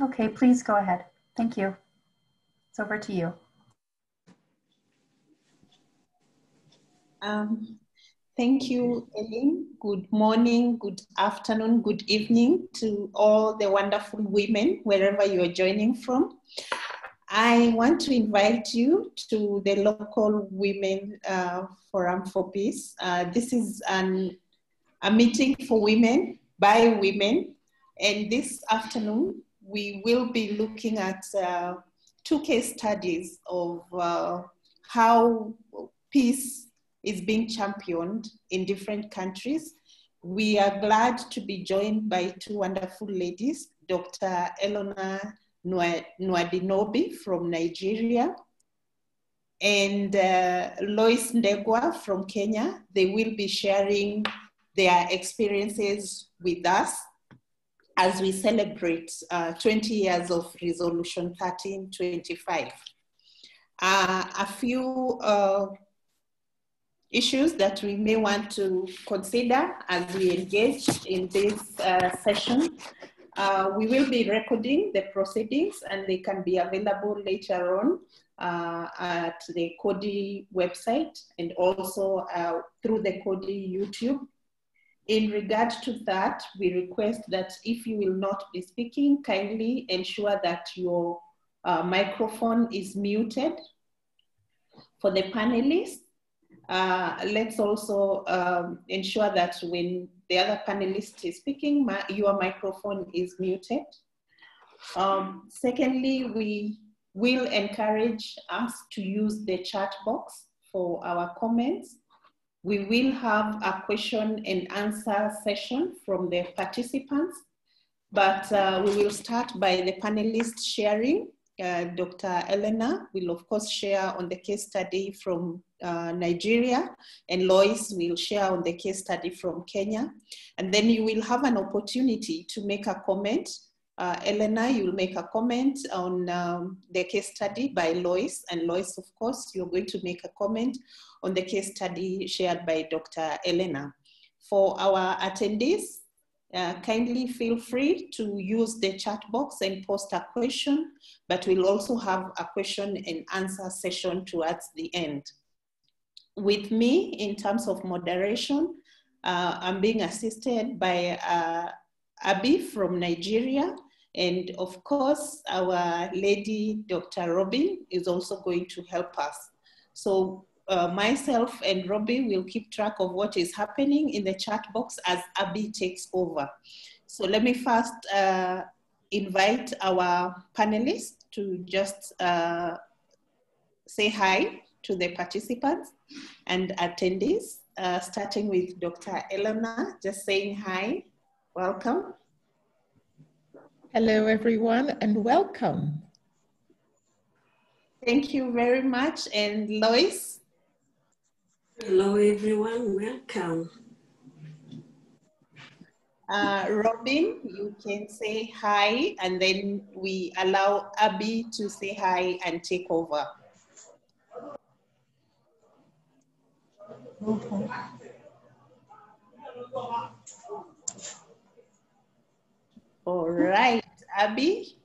Okay, please go ahead. Thank you. It's over to you. Um, thank you, Ellen. Good morning, good afternoon, good evening to all the wonderful women, wherever you are joining from. I want to invite you to the local Women uh, Forum for Peace. Uh, this is an, a meeting for women by women. And this afternoon, we will be looking at uh, two case studies of uh, how peace is being championed in different countries. We are glad to be joined by two wonderful ladies, Dr. Elona Nwadinobi from Nigeria and uh, Lois Ndegwa from Kenya. They will be sharing their experiences with us as we celebrate uh, 20 years of Resolution 1325. Uh, a few uh, issues that we may want to consider as we engage in this uh, session. Uh, we will be recording the proceedings and they can be available later on uh, at the Coady website and also through the Coady YouTube. In regard to that, we request that if you will not be speaking, kindly ensure that your uh, microphone is muted. For the panelists, uh, let's also um, ensure that when the other panelist is speaking, my, your microphone is muted. Um, secondly, we will encourage us to use the chat box for our comments. We will have a question and answer session from the participants, but uh, we will start by the panelists sharing uh, Dr. Elena will of course share on the case study from uh, Nigeria and Lois will share on the case study from Kenya. And then you will have an opportunity to make a comment. Uh, Elena, you will make a comment on um, the case study by Lois and Lois, of course, you're going to make a comment on the case study shared by Dr. Elena. For our attendees, uh, kindly feel free to use the chat box and post a question, but we'll also have a question and answer session towards the end. With me, in terms of moderation, uh, I'm being assisted by uh, Abby from Nigeria, and of course, our lady, Dr. Robin, is also going to help us. So uh, myself and Robin will keep track of what is happening in the chat box as Abby takes over. So let me first uh, invite our panelists to just uh, say hi to the participants and attendees, uh, starting with Dr. Elena, just saying hi, welcome. Hello everyone and welcome. Thank you very much. And Lois, Hello, everyone. Welcome. Uh, Robin, you can say hi, and then we allow Abby to say hi and take over. Okay. All right, Abby.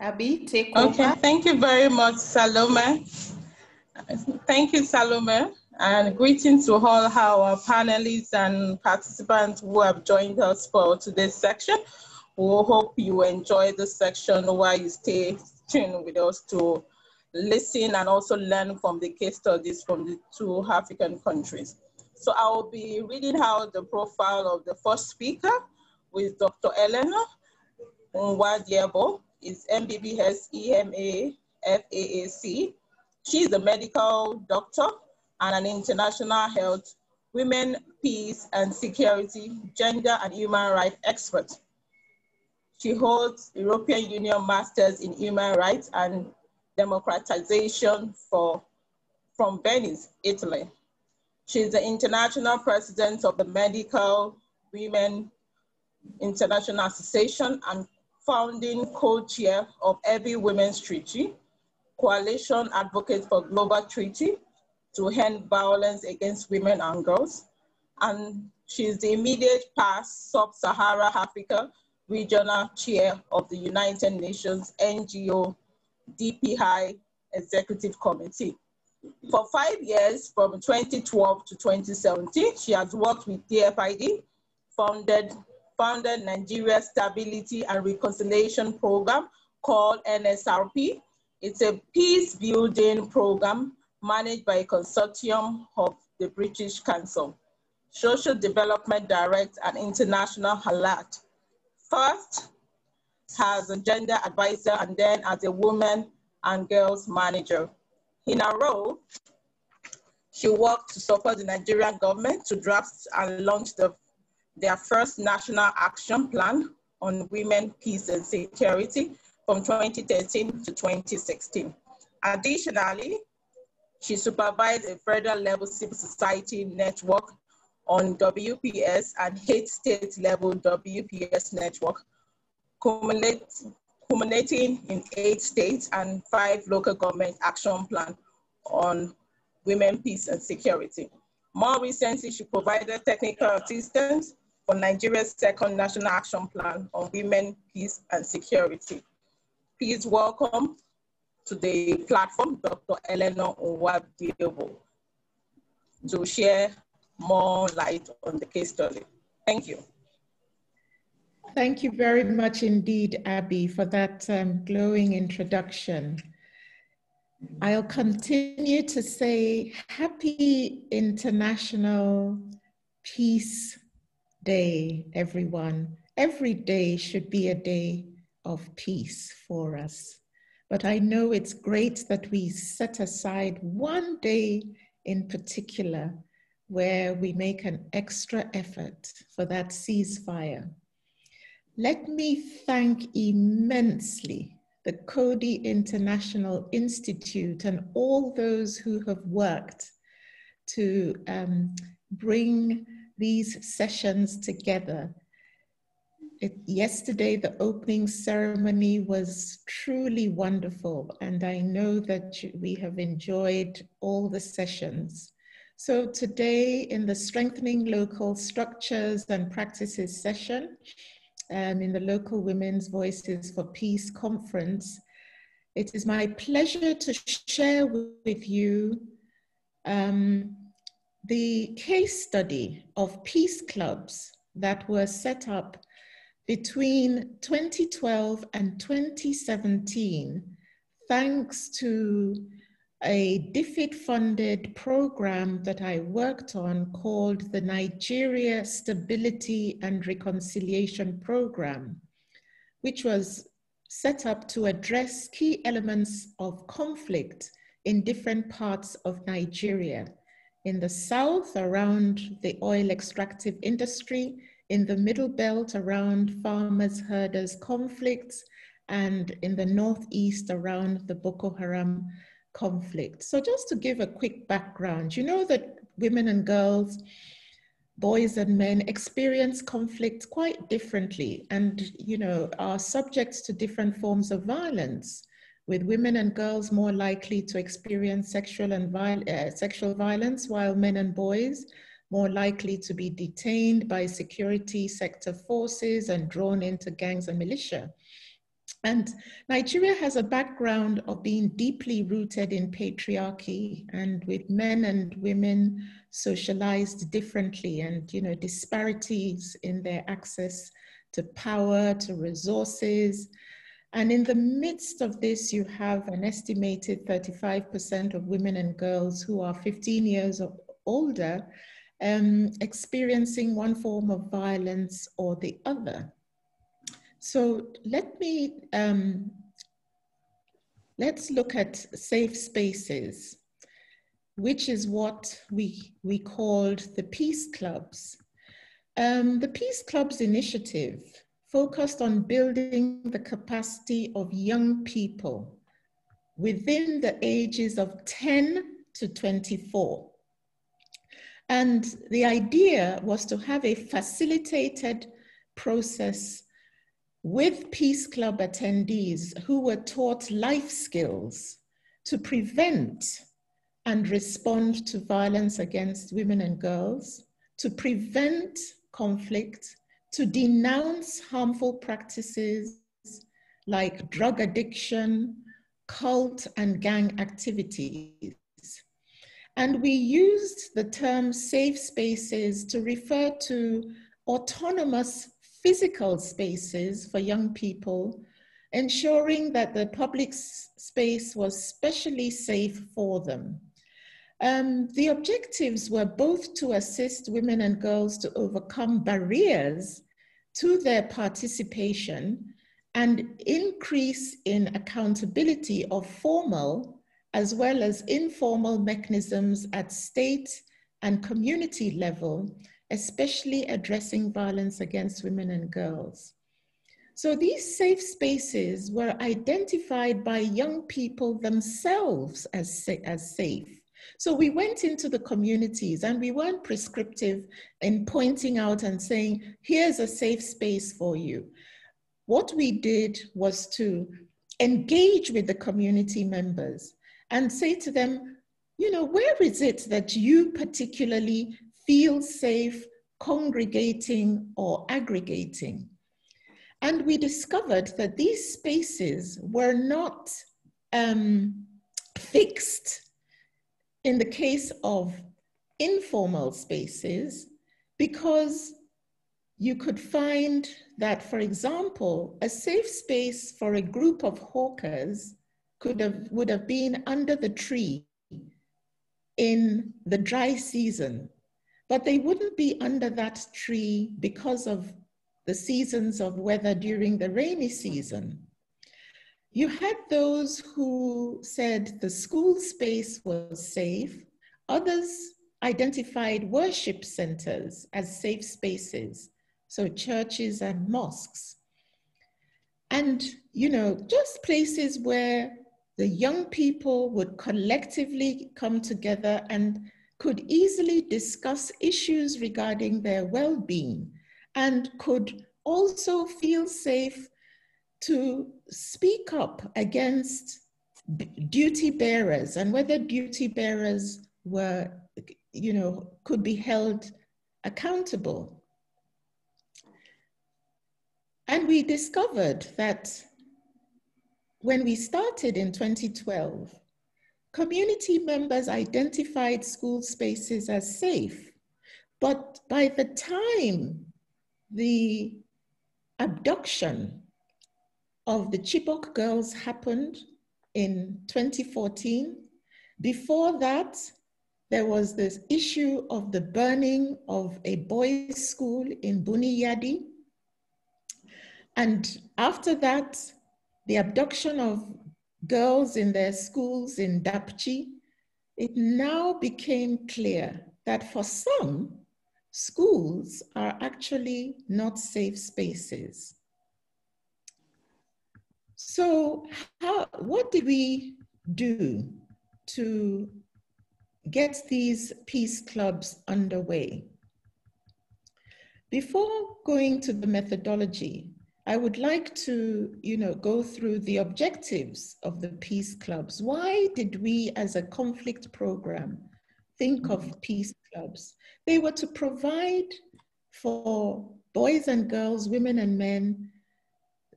Abby, take okay, over. Okay, thank you very much, Salome. Thank you, Salome, and greetings to all our panelists and participants who have joined us for today's section. We hope you enjoy this section while you stay tuned with us to listen and also learn from the case studies from the two African countries. So I will be reading out the profile of the first speaker with Dr. Eleanor Nwadinobi, is MBBS EMA FAAC, She's a medical doctor and an international health, women, peace and security, gender and human rights expert. She holds European Union Masters in Human Rights and Democratization for, from Venice, Italy. She's the international president of the Medical Women International Association and founding co-chair of Every Women's Treaty, Coalition Advocates for Global Treaty to End Violence Against Women and Girls. And she's the immediate past Sub-Sahara Africa Regional Chair of the United Nations NGO DPI Executive Committee. For five years, from 2012 to 2017, she has worked with DFID, founded, founded Nigeria Stability and Reconciliation Program called NSRP. It's a peace building program managed by a consortium of the British Council, Social Development Direct and International Alert. First, as a gender advisor and then as a woman and girls manager. In her role, she worked to support the Nigerian government to draft and launch the, their first national action plan on women, peace and security from 2013 to 2016. Additionally, she supervised a federal level civil society network on WPS and eight state level WPS network, culminating in eight states and five local government action plan on women, peace and security. More recently, she provided technical assistance for Nigeria's second national action plan on women, peace and security. Please welcome to the platform, Dr. Eleanor Nwadinobi, to share more light on the case study. Thank you. Thank you very much indeed, Abby, for that um, glowing introduction. I'll continue to say Happy International Peace Day, everyone. Every day should be a day of peace for us. But I know it's great that we set aside one day in particular where we make an extra effort for that ceasefire. Let me thank immensely the Coady International Institute and all those who have worked to um, bring these sessions together. It, yesterday, the opening ceremony was truly wonderful, and I know that we have enjoyed all the sessions. So today in the Strengthening Local Structures and Practices session, um, in the Local Women's Voices for Peace conference, it is my pleasure to share with you um, the case study of peace clubs that were set up between 2012 and 2017, thanks to a DFID funded program that I worked on called the Nigeria Stability and Reconciliation Program, which was set up to address key elements of conflict in different parts of Nigeria. In the south, around the oil extractive industry, in the middle belt, around farmers, herders conflicts, and in the northeast, around the Boko Haram conflict. So just to give a quick background, you know that women and girls, boys and men experience conflict quite differently and, you know, are subject to different forms of violence with women and girls more likely to experience sexual and viol uh, sexual violence, while men and boys more likely to be detained by security sector forces and drawn into gangs and militia. And Nigeria has a background of being deeply rooted in patriarchy and with men and women socialized differently and, you know, disparities in their access to power, to resources. And in the midst of this, you have an estimated 35% of women and girls who are 15 years or older um, experiencing one form of violence or the other. So let me, um, let's look at safe spaces, which is what we, we called the Peace Clubs. Um, the Peace Clubs initiative focused on building the capacity of young people within the ages of 10 to 24. And the idea was to have a facilitated process with Peace Club attendees who were taught life skills to prevent and respond to violence against women and girls, to prevent conflict, to denounce harmful practices like drug addiction, cult, and gang activities. And we used the term safe spaces to refer to autonomous physical spaces for young people, ensuring that the public space was specially safe for them. Um, the objectives were both to assist women and girls to overcome barriers to their participation and increase in accountability of formal as well as informal mechanisms at state and community level, especially addressing violence against women and girls. So these safe spaces were identified by young people themselves as, as safe. So we went into the communities and we weren't prescriptive in pointing out and saying, here's a safe space for you. What we did was to engage with the community members and say to them, you know, where is it that you particularly feel safe congregating or aggregating? And we discovered that these spaces were not um, fixed in the case of informal spaces because you could find that, for example, a safe space for a group of hawkers could have, would have been under the tree in the dry season, but they wouldn't be under that tree because of the seasons of weather during the rainy season. You had those who said the school space was safe. Others identified worship centers as safe spaces, so churches and mosques. And, you know, just places where the young people would collectively come together and could easily discuss issues regarding their well being and could also feel safe to speak up against duty bearers and whether duty bearers were, you know, could be held accountable. And we discovered that when we started in 2012, community members identified school spaces as safe. But by the time the abduction of the Chibok girls happened in 2014, before that, there was this issue of the burning of a boys' school in Buni Yadi. And after that, the abduction of girls in their schools in Dapchi, it now became clear that for some, schools are actually not safe spaces. So how, what did we do to get these peace clubs underway? Before going to the methodology, I would like to, you know, go through the objectives of the peace clubs. Why did we as a conflict program think of mm-hmm. peace clubs? They were to provide for boys and girls, women and men,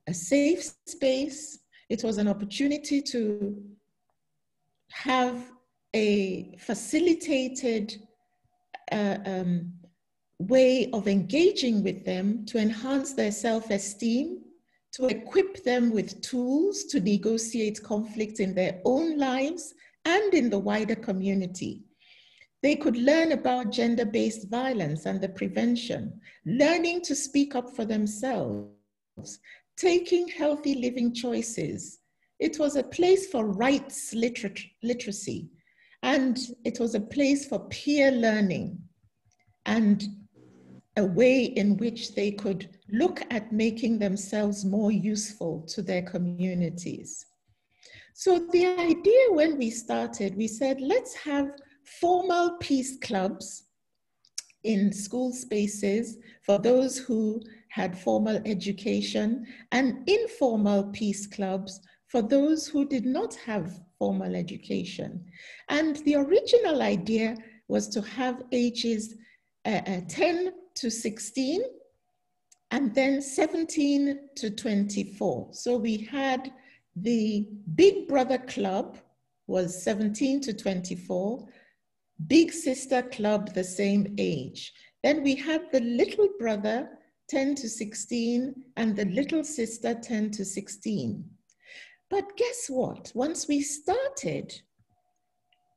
a safe space. It was an opportunity to have a facilitated uh, um, way of engaging with them to enhance their self-esteem, to equip them with tools to negotiate conflict in their own lives and in the wider community. They could learn about gender-based violence and the prevention, learning to speak up for themselves, taking healthy living choices. It was a place for rights liter literacy, and it was a place for peer learning and a way in which they could look at making themselves more useful to their communities. So the idea when we started, we said, let's have formal peace clubs in school spaces for those who had formal education and informal peace clubs for those who did not have formal education. And the original idea was to have ages uh, uh, 10 to 16 and then 17 to 24. So we had the Big Brother Club was 17 to 24, Big Sister Club the same age. Then we had the Little Brother 10 to 16 and the Little Sister 10 to 16. But guess what? Once we started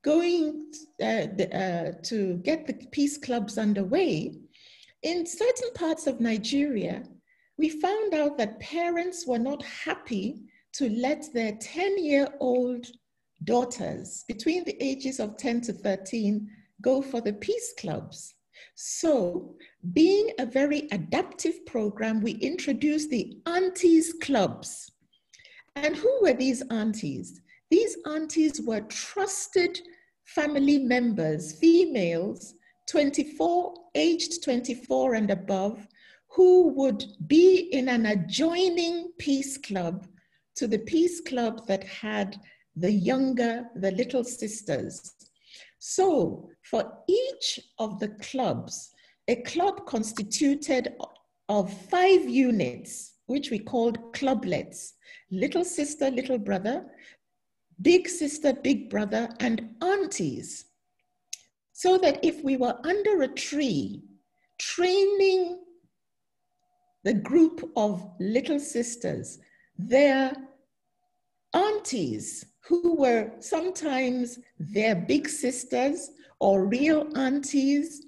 going uh, uh, to get the peace clubs underway, in certain parts of Nigeria, we found out that parents were not happy to let their 10 year old daughters between the ages of 10 to 13 go for the peace clubs. So, being a very adaptive program, we introduced the aunties clubs. And who were these aunties? These aunties were trusted family members, females, 24, aged 24 and above, who would be in an adjoining peace club to the peace club that had the younger, the little sisters. So for each of the clubs, a club constituted of five units, which we called clublets, little sister, little brother, big sister, big brother, and aunties. So that if we were under a tree training the group of little sisters, their aunties, who were sometimes their big sisters or real aunties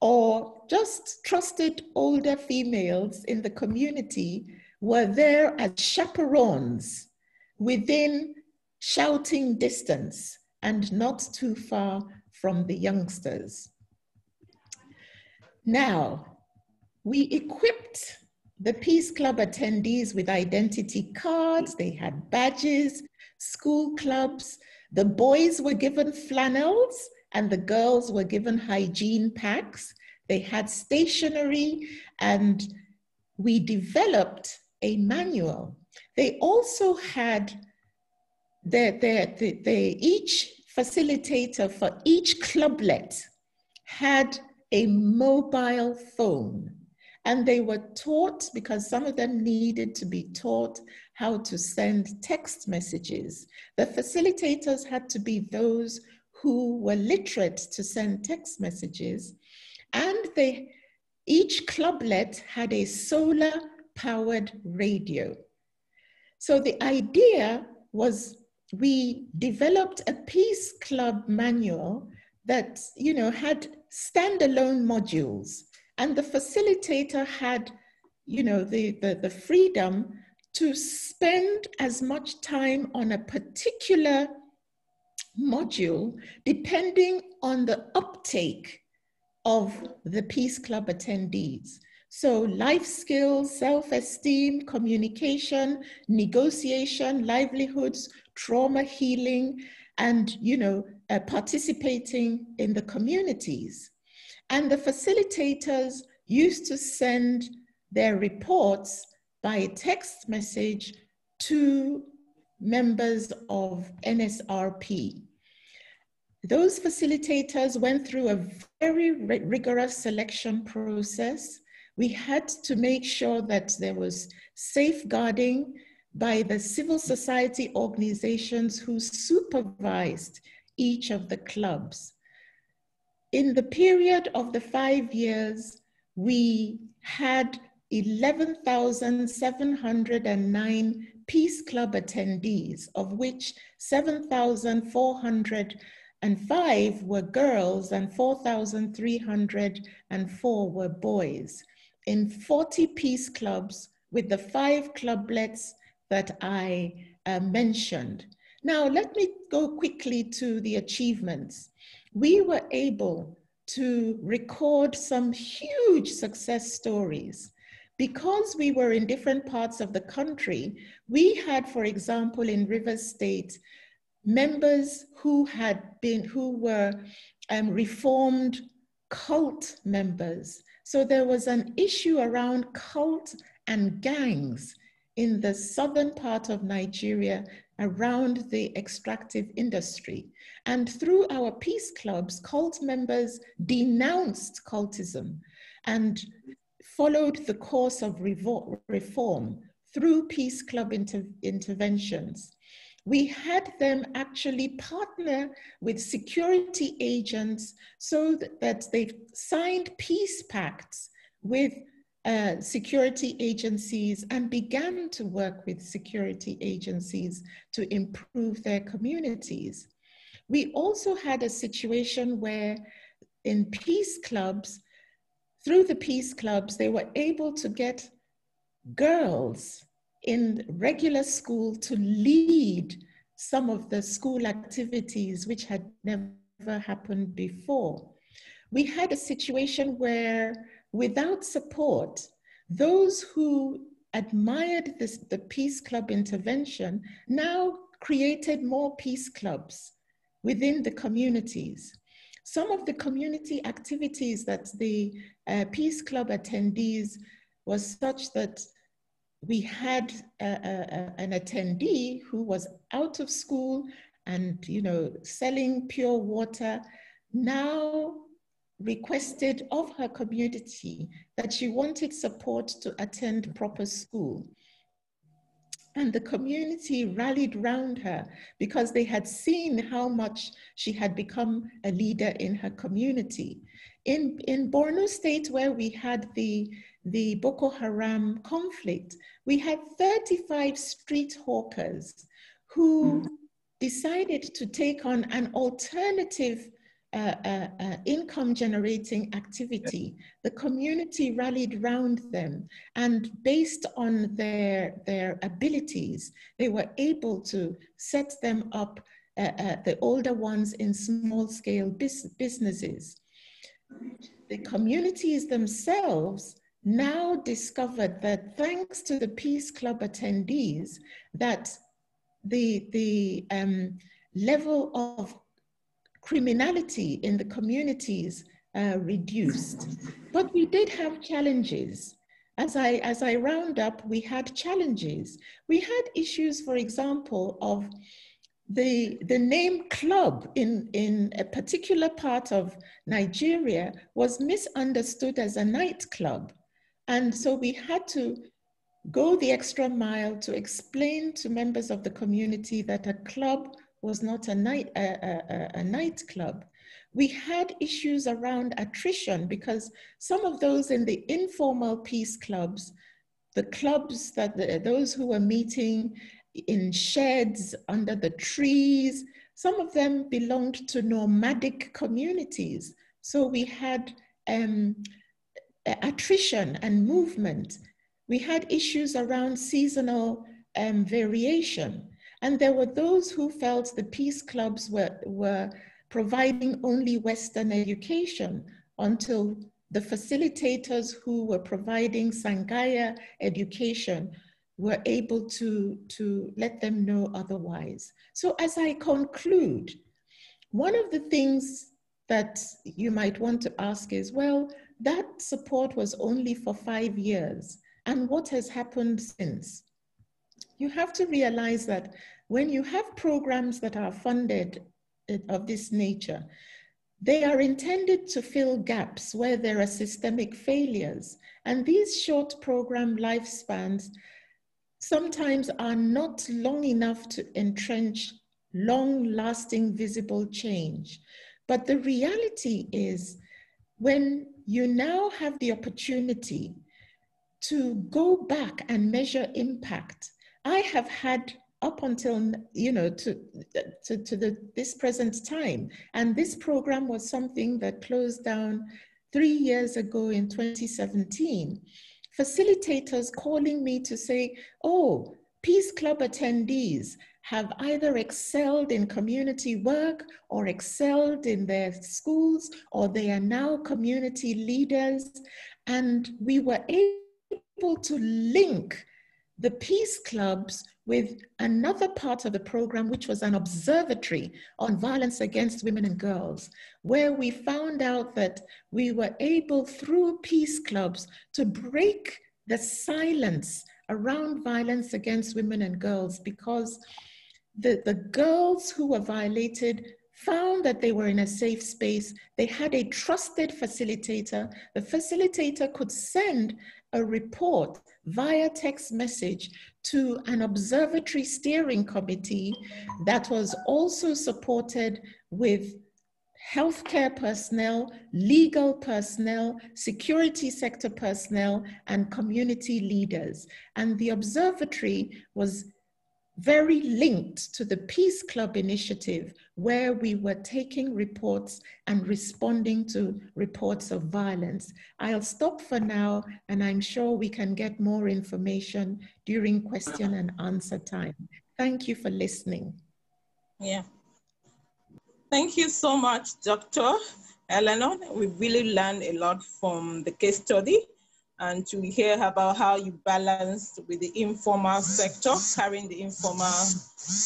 or just trusted older females in the community, were there as chaperones within shouting distance and not too far from the youngsters. Now, we equipped the Peace Club attendees with identity cards, they had badges, school clubs. The boys were given flannels and the girls were given hygiene packs. They had stationery and we developed a manual. They also had the, the, the, the, each facilitator for each clublet had a mobile phone and they were taught because some of them needed to be taught how to send text messages. The facilitators had to be those who were literate to send text messages and they each clublet had a solar powered radio. So the idea was we developed a peace club manual that you know had standalone modules and the facilitator had you know the, the, the freedom to spend as much time on a particular module depending on the uptake of the Peace Club attendees. So life skills, self-esteem, communication, negotiation, livelihoods, trauma healing, and you know, uh, participating in the communities. And the facilitators used to send their reports by text message to members of NSRP. Those facilitators went through a very rigorous selection process we had to make sure that there was safeguarding by the civil society organizations who supervised each of the clubs. In the period of the five years, we had 11,709 Peace Club attendees, of which 7,405 were girls and 4,304 were boys in 40 peace clubs with the five clublets that I uh, mentioned. Now, let me go quickly to the achievements. We were able to record some huge success stories. Because we were in different parts of the country, we had, for example, in Rivers State, members who had been, who were um, reformed cult members so there was an issue around cult and gangs in the southern part of Nigeria around the extractive industry. And through our peace clubs, cult members denounced cultism and followed the course of reform through Peace Club inter interventions. We had them actually partner with security agents so that, that they signed peace pacts with uh, security agencies and began to work with security agencies to improve their communities. We also had a situation where in peace clubs, through the peace clubs, they were able to get girls in regular school to lead some of the school activities which had never happened before. We had a situation where without support, those who admired this, the Peace Club intervention now created more peace clubs within the communities. Some of the community activities that the uh, Peace Club attendees was such that we had a, a, an attendee who was out of school and you know selling pure water now requested of her community that she wanted support to attend proper school. And the community rallied round her because they had seen how much she had become a leader in her community. In, in Borno State, where we had the, the Boko Haram conflict, we had 35 street hawkers who mm. decided to take on an alternative uh, income generating activity. The community rallied round them and based on their, their abilities, they were able to set them up, uh, uh, the older ones in small scale businesses. The communities themselves now discovered that thanks to the Peace Club attendees, that the, the um, level of criminality in the communities uh, reduced. But we did have challenges. As I, as I round up, we had challenges. We had issues, for example, of the, the name club in, in a particular part of Nigeria was misunderstood as a nightclub. And so we had to go the extra mile to explain to members of the community that a club was not a night a, a, a nightclub. We had issues around attrition because some of those in the informal peace clubs, the clubs that the, those who were meeting in sheds under the trees, some of them belonged to nomadic communities. So we had um, attrition and movement. We had issues around seasonal um, variation. And there were those who felt the peace clubs were, were providing only Western education until the facilitators who were providing Tsangaya education were able to, to let them know otherwise. So as I conclude, one of the things that you might want to ask is, well, that support was only for five years. And what has happened since? You have to realize that when you have programs that are funded eh, of this nature, they are intended to fill gaps where there are systemic failures. And these short program lifespans sometimes are not long enough to entrench long lasting visible change. But the reality is when you now have the opportunity to go back and measure impact, I have had up until you know to to, to the, this present time. And this program was something that closed down three years ago in 2017 facilitators calling me to say oh peace club attendees have either excelled in community work or excelled in their schools or they are now community leaders. And we were able to link the peace clubs with another part of the program, which was an observatory on violence against women and girls, where we found out that we were able, through peace clubs, to break the silence around violence against women and girls because the, the girls who were violated found that they were in a safe space. They had a trusted facilitator. The facilitator could send a report via text message to an observatory steering committee that was also supported with healthcare personnel, legal personnel, security sector personnel, and community leaders. And the observatory was very linked to the Peace Club initiative, where we were taking reports and responding to reports of violence. I'll stop for now, and I'm sure we can get more information during question and answer time. Thank you for listening. Yeah. Thank you so much, Dr. Eleanor. We really learned a lot from the case study and to hear about how you balance with the informal sector, carrying the informal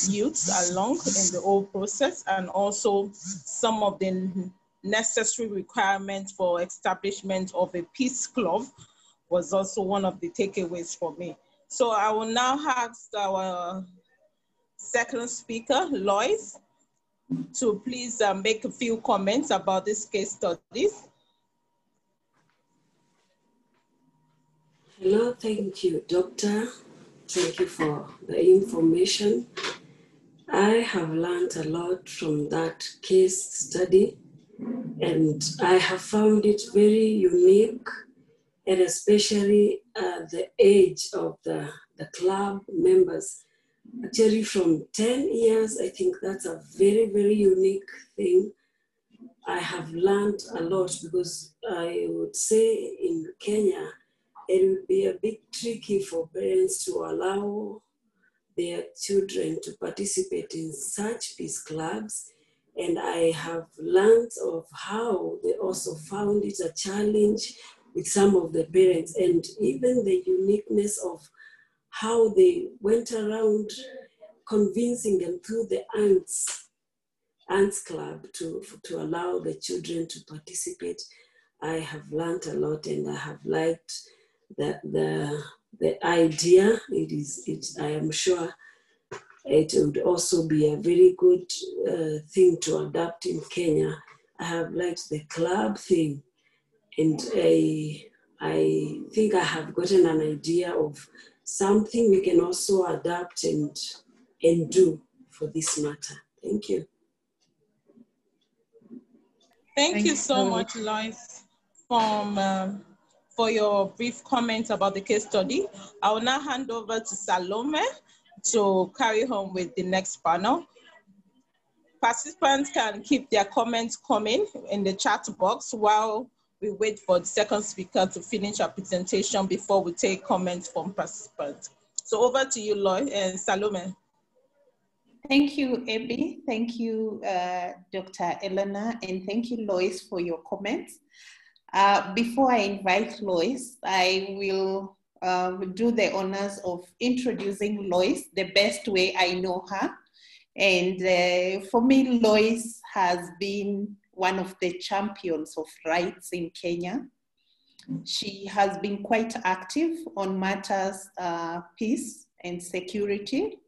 youths along in the whole process, and also some of the necessary requirements for establishment of a peace club was also one of the takeaways for me. So I will now ask our second speaker, Lois, to please uh, make a few comments about this case studies. Hello, thank you, doctor. Thank you for the information. I have learned a lot from that case study, and I have found it very unique, and especially uh, the age of the, the club members. Actually, from 10 years, I think that's a very, very unique thing. I have learned a lot because I would say in Kenya, it would be a bit tricky for parents to allow their children to participate in such peace clubs. And I have learned of how they also found it a challenge with some of the parents and even the uniqueness of how they went around convincing them through the ants, ants club to, to allow the children to participate. I have learned a lot and I have liked the, the, the idea. It is, it, I am sure it would also be a very good uh, thing to adapt in Kenya. I have liked the club thing, and I, I think I have gotten an idea of something we can also adapt and, and do for this matter. Thank you. Thank, Thank you so you. much, Lois, from um, for your brief comments about the case study. I will now hand over to Salome to carry on with the next panel. Participants can keep their comments coming in the chat box while we wait for the second speaker to finish our presentation before we take comments from participants. So over to you, Lloyd and Salome. Thank you, Abby. Thank you, uh, Dr. Elena, and thank you, Lois, for your comments. Uh, before I invite Lois, I will uh, do the honors of introducing Lois the best way I know her. And uh, for me, Lois has been one of the champions of rights in Kenya. She has been quite active on matters uh, peace and security.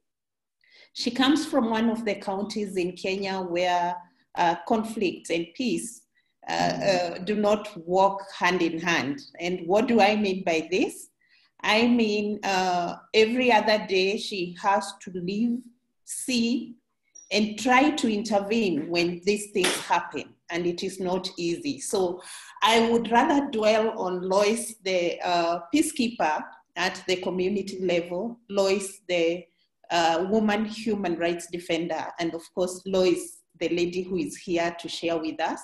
She comes from one of the counties in Kenya where uh, conflict and peace uh, uh, do not walk hand in hand. And what do I mean by this? I mean, uh, every other day she has to live, see, and try to intervene when these things happen, and it is not easy. So I would rather dwell on Lois, the uh, peacekeeper at the community level, Lois, the uh, woman human rights defender, and of course, Lois, the lady who is here to share with us.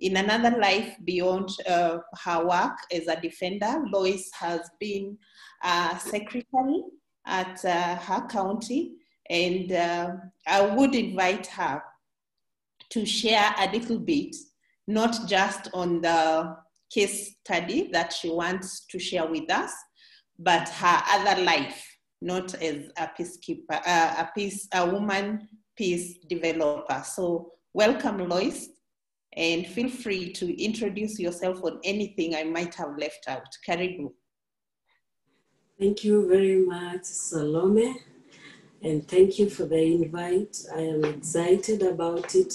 In another life beyond uh, her work as a defender, Lois has been a secretary at uh, her county, and uh, I would invite her to share a little bit, not just on the case study that she wants to share with us, but her other life, not as a peacekeeper, uh, a peace, a woman peace developer. So welcome, Lois and feel free to introduce yourself on anything I might have left out. Karibu. Thank you very much, Salome, and thank you for the invite. I am excited about it.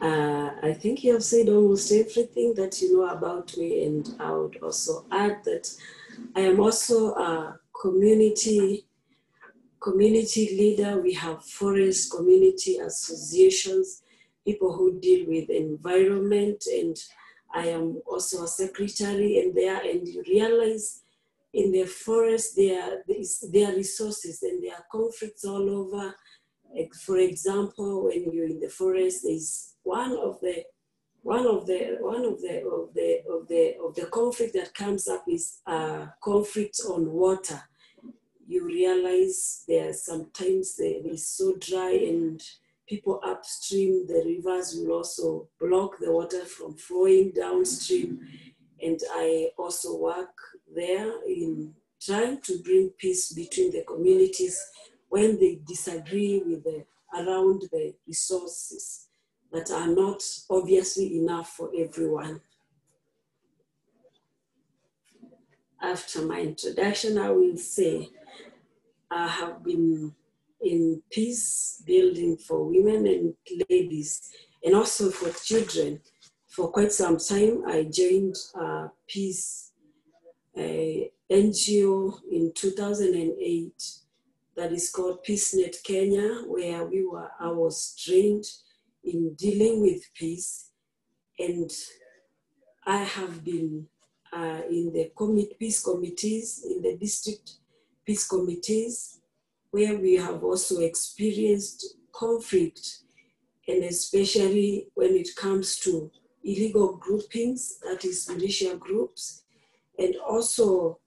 Uh, I think you have said almost everything that you know about me, and I would also add that I am also a community community leader. We have forest community associations, people who deal with environment, and I am also a secretary in there. And you realize in the forest there is there are resources and there are conflicts all over. For example, when you're in the forest, there's one of the one of the one of the of the of the of the conflict that comes up is uh, conflict on water. You realize there sometimes it is so dry and people upstream the rivers will also block the water from flowing downstream. And I also work there in trying to bring peace between the communities when they disagree with the around the resources that are not obviously enough for everyone. After my introduction, I will say I have been in peace building for women and ladies and also for children. For quite some time, I joined a peace uh, NGO in 2008 that is called PeaceNet Kenya, where we were, I was trained in dealing with peace. And I have been uh, in the commit, peace committees, in the district peace committees, where we have also experienced conflict, and especially when it comes to illegal groupings, that is militia groups, and also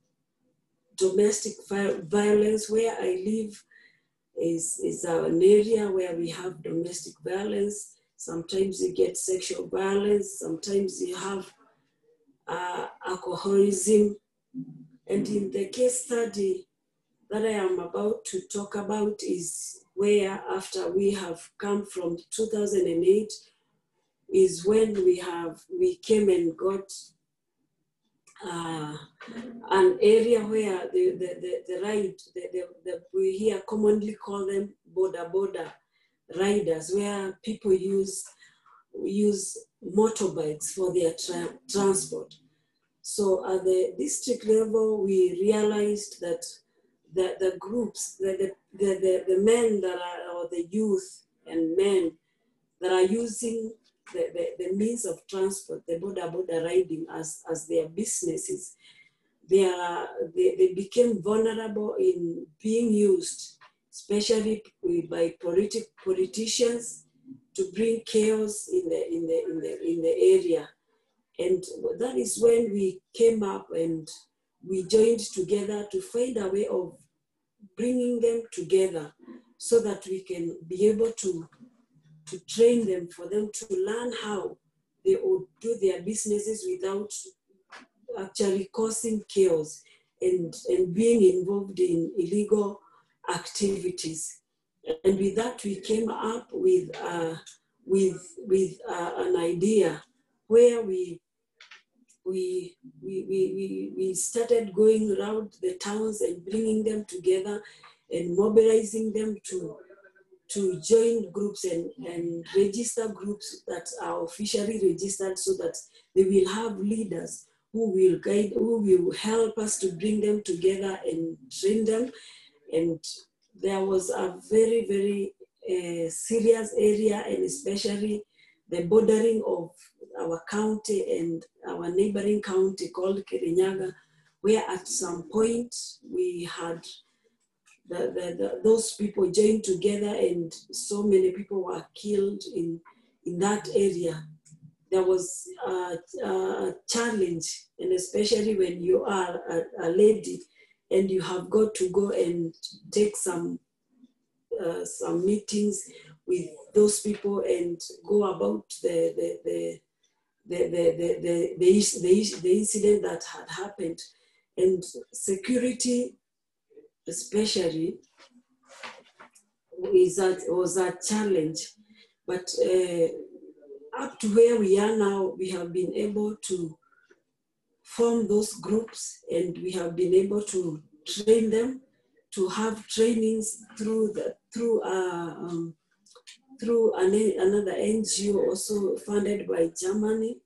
domestic violence where I live is, is an area where we have domestic violence. Sometimes you get sexual violence, sometimes you have uh, alcoholism. And in the case study that I am about to talk about is where after we have come from 2008 is when we have, we came and got uh, an area where the, the, the, the ride, the, the, the, we here commonly call them boda boda riders, where people use, use motorbikes for their tra transport. So at the district level, we realized that the, the groups, the, the, the, the men that are, or the youth and men that are using the, the, the means of transport, the boda boda riding as, as their businesses, they, are, they, they became vulnerable in being used, especially by politi politicians to bring chaos in the, in, the, in, the, in the area. And that is when we came up and we joined together to find a way of bringing them together so that we can be able to to train them, for them to learn how they would do their businesses without actually causing chaos and, and being involved in illegal activities. And with that, we came up with, uh, with, with uh, an idea where we, we, we, we, we started going around the towns and bringing them together and mobilizing them to to join groups and, and register groups that are officially registered so that they will have leaders who will guide, who will help us to bring them together and train them. And there was a very, very uh, serious area and especially the bordering of our county and our neighboring county called Kirinyaga, where at some point we had the, the, the, those people joined together and so many people were killed in, in that area. There was a, a challenge, and especially when you are a, a, lady and you have got to go and take some, uh, some meetings with those people and go about the, the, the, the, the, the, the, the, the, incident that had happened. And security especially is that was a challenge. But uh, up to where we are now, we have been able to form those groups and we have been able to train them to have trainings through the through uh, um, through an, another NGO also funded by Germany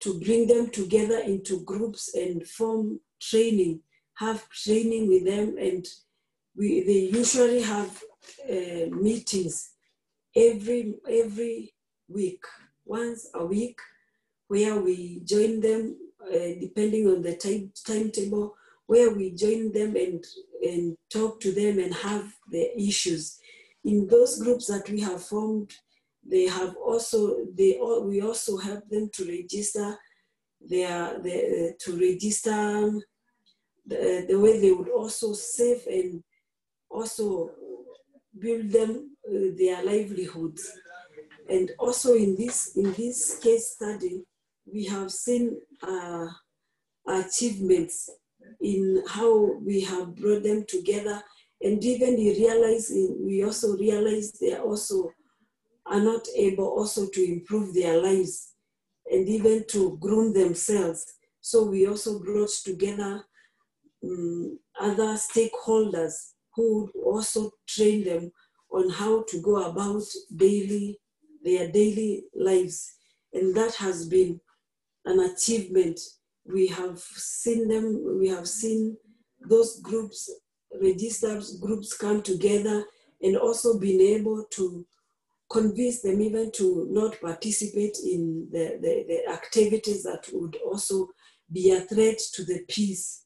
to bring them together into groups and form training, have training with them. And we, they usually have uh, meetings every, every week, once a week, where we join them uh, depending on the time, timetable, where we join them and, and talk to them and have the issues. In those groups that we have formed, they have also, they we also help them to register their, the, to register the, the way they would also save and also build them uh, their livelihoods. And also in this, in this case study, we have seen uh, achievements in how we have brought them together. And even you realize, we also realize they also are not able also to improve their lives and even to groom themselves. So we also brought together um, other stakeholders who would also train them on how to go about daily their daily lives. And that has been an achievement. We have seen them, we have seen those groups, registered groups come together and also been able to convince them even to not participate in the, the, the activities that would also be a threat to the peace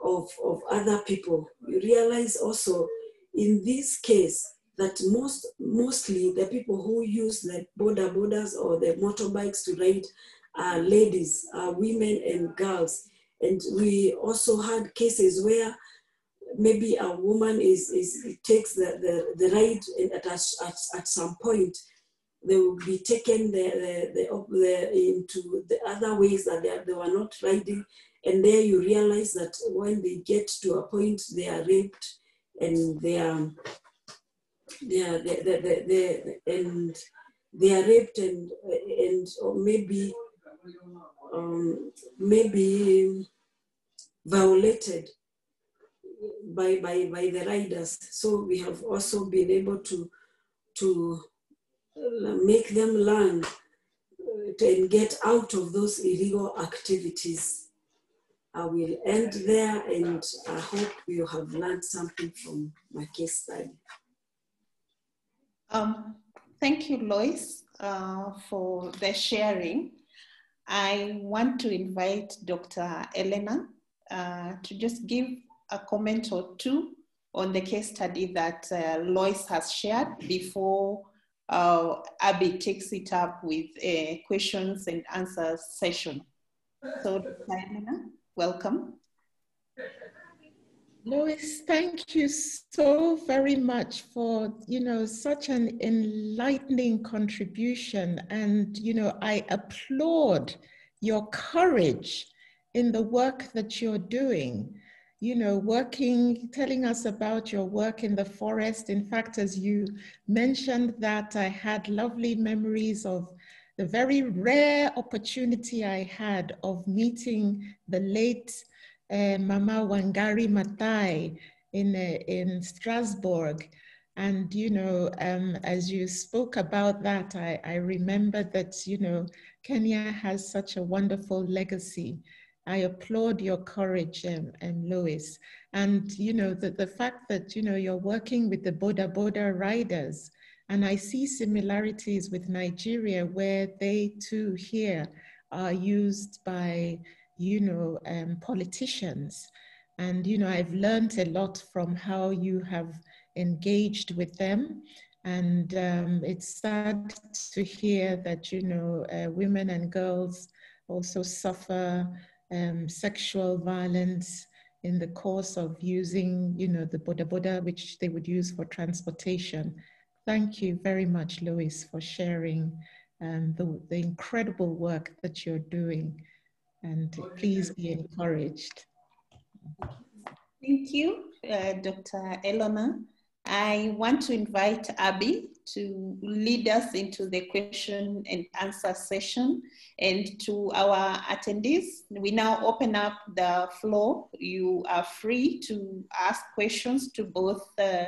of, of other people. You realize also in this case that most mostly the people who use the boda bodas or the motorbikes to ride are ladies, are women and girls. And we also had cases where maybe a woman is, is takes the, the, the ride and at, at, at some point they will be taken the, the, the, the, into the other ways that they, they were not riding. And there you realize that when they get to a point they are raped and they are they are they, they, they, they and they are raped and and or maybe um, maybe violated by, by, by the riders. So we have also been able to, to uh, make them learn uh, and get out of those illegal activities. I will end there and I hope you have learned something from my case study. Um, thank you, Lois, uh, for the sharing. I want to invite Dr. Elena uh, to just give a comment or two on the case study that uh, Lois has shared before uh, Abby takes it up with a questions and answers session. So, Diana, welcome. Lois, thank you so very much for, you know, such an enlightening contribution. And, you know, I applaud your courage in the work that you're doing you know, working, telling us about your work in the forest. In fact, as you mentioned that, I had lovely memories of the very rare opportunity I had of meeting the late uh, Mama Wangari Maathai in, uh, in Strasbourg. And, you know, um, as you spoke about that, I, I remember that, you know, Kenya has such a wonderful legacy I applaud your courage, um, um. And, you know, the, the fact that, you know, you're working with the Boda Boda riders, and I see similarities with Nigeria where they too here are used by, you know, um, politicians. And, you know, I've learned a lot from how you have engaged with them. And um, it's sad to hear that, you know, uh, women and girls also suffer um, sexual violence in the course of using, you know, the boda boda, which they would use for transportation. Thank you very much, Lois, for sharing um, the, the incredible work that you're doing. And please be encouraged. Thank you, uh, Dr. Elena. I want to invite Abby to lead us into the question and answer session. And to our attendees, we now open up the floor. You are free to ask questions to both uh,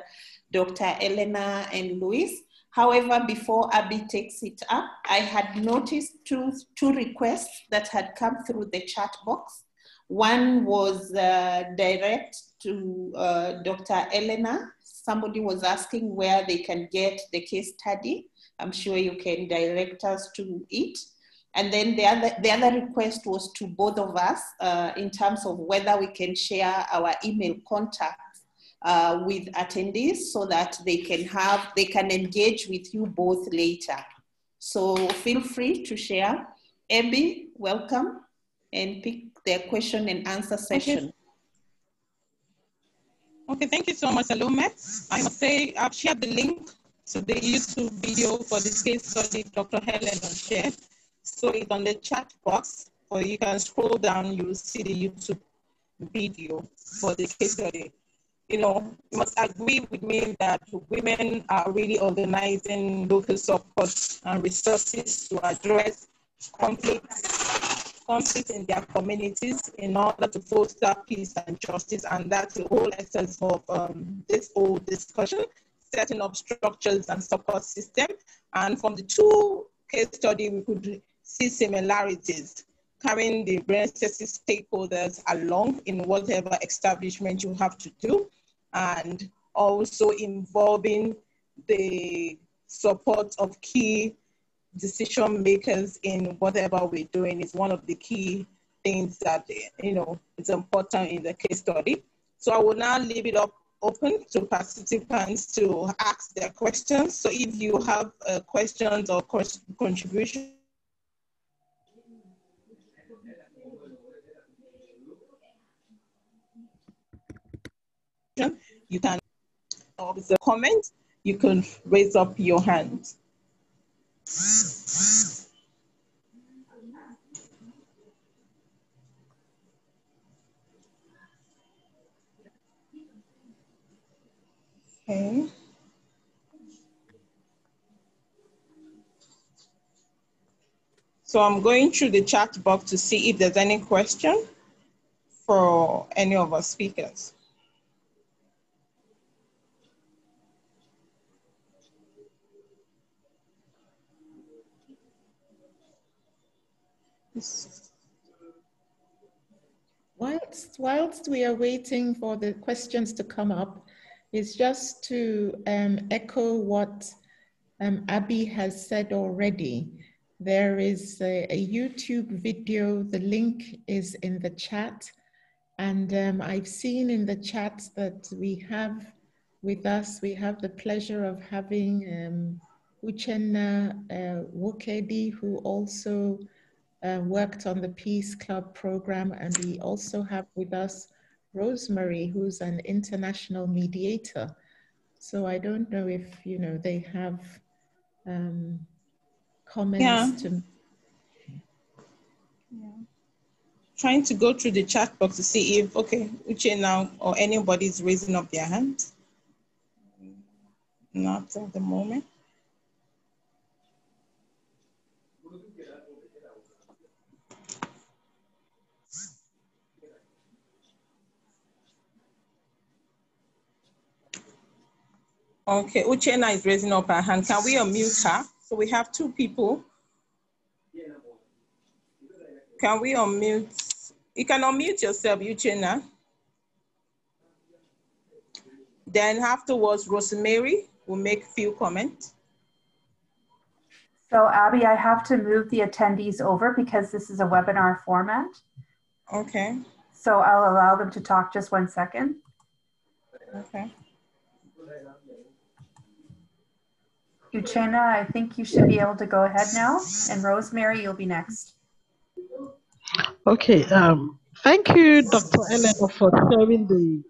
Dr. Elena and Lois. However, before Abby takes it up, I had noticed two, two requests that had come through the chat box. One was uh, direct to uh, Dr. Elena. Somebody was asking where they can get the case study. I'm sure you can direct us to it. And then the other, the other request was to both of us uh, in terms of whether we can share our email contacts uh, with attendees so that they can have, they can engage with you both later. So feel free to share. Abby, welcome and pick the question and answer session. Okay, thank you so much, Salome. I must say I've shared the link to the YouTube video for this case study Dr. Helen shared. So it's on the chat box, or you can scroll down, you will see the YouTube video for the case study. You know, you must agree with me that women are really organizing local support and resources to address conflicts, conflicts in their communities in order to foster peace and justice. And that's the whole essence of um, this whole discussion, setting up structures and support system. And from the two case study, we could see similarities, carrying the necessary stakeholders along in whatever establishment you have to do, and also involving the support of key decision makers in whatever we're doing is one of the key things that you know is important in the case study. So I will now leave it up open to participants to ask their questions. So if you have uh, questions or contributions, you can a comment, you can raise up your hand. Okay. So I'm going through the chat box to see if there's any question for any of our speakers. Whilst, whilst we are waiting for the questions to come up, it's just to um, echo what um, Abby has said already. There is a, a, YouTube video, the link is in the chat. And um, I've seen in the chat that we have with us, we have the pleasure of having um, Uchenna uh, Wokedi, who also uh, worked on the Peace Club program, and we also have with us Rosemary, who's an international mediator. So I don't know if you know they have um, comments yeah. to. Yeah. Trying to go through the chat box to see if okay, Uchenna or anybody's raising up their hand. Not at the moment. Okay, Uchenna is raising up her hand. Can we unmute her? So we have two people. Can we unmute? You can unmute yourself, Uchenna. Then afterwards, Rosemary will make few comments. So Abby, I have to move the attendees over because this is a webinar format. Okay. So I'll allow them to talk just one second. Okay. Uchenna, I think you should be able to go ahead now. And Rosemary, you'll be next. Okay. Um, thank you, Dr. Eleanor, for sharing the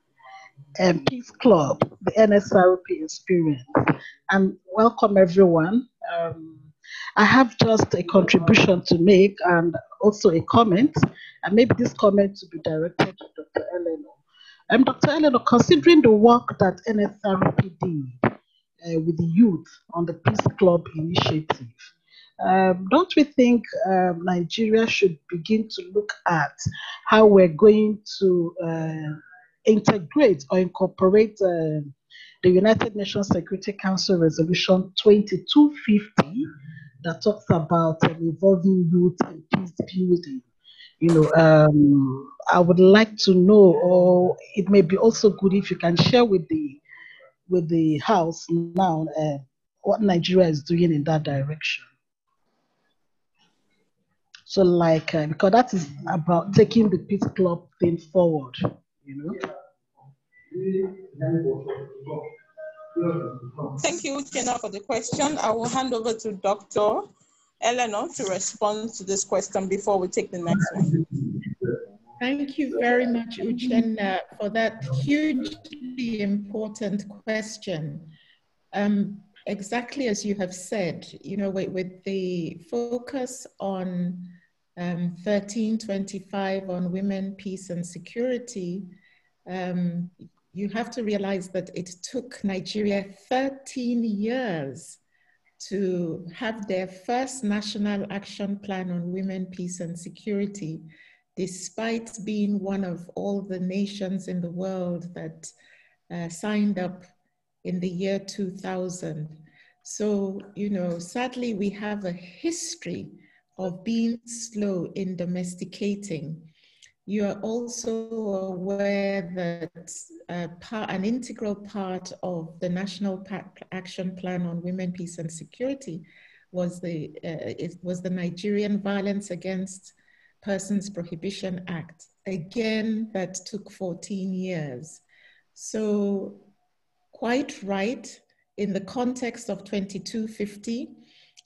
um, Peace Club, the NSRP experience. And welcome, everyone. Um, I have just a contribution to make and also a comment. And maybe this comment to be directed to Dr. Eleanor. Um, Dr. Eleanor, considering the work that NSRP did, uh, with the youth on the Peace Club initiative. Um, don't we think um, Nigeria should begin to look at how we're going to uh, integrate or incorporate uh, the United Nations Security Council Resolution 2250 that talks about um, involving youth in peace building. You know, um, I would like to know, or it may be also good if you can share with the with the House now uh, what Nigeria is doing in that direction. So, like, uh, because that is about taking the Peace Club thing forward, you know. Thank you, Uchenna, for the question. I will hand over to Dr. Eleanor to respond to this question before we take the next one. Thank you very much, Uchenna, for that hugely important question. Um, exactly as you have said, you know, with, with the focus on um, 1325 on women, peace and security, um, you have to realize that it took Nigeria 13 years to have their first national action plan on women, peace, and security, despite being one of all the nations in the world that uh, signed up in the year 2000. So, you know, sadly, we have a history of being slow in domesticating you are also aware that uh, part, an integral part of the National Action Plan on Women, Peace and Security was the, uh, it was the Nigerian Violence Against Persons Prohibition Act. Again, that took 14 years. So quite right, in the context of 2250,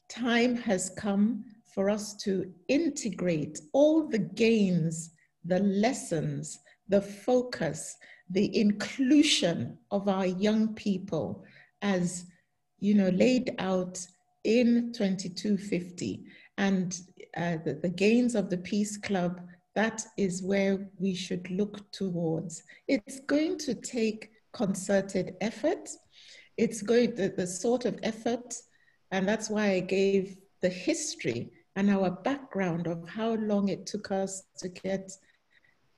time has come for us to integrate all the gains the lessons, the focus, the inclusion of our young people as, you know, laid out in 2250 and uh, the, the gains of the Peace Club, that is where we should look towards. It's going to take concerted effort. It's going the, the sort of effort, and that's why I gave the history and our background of how long it took us to get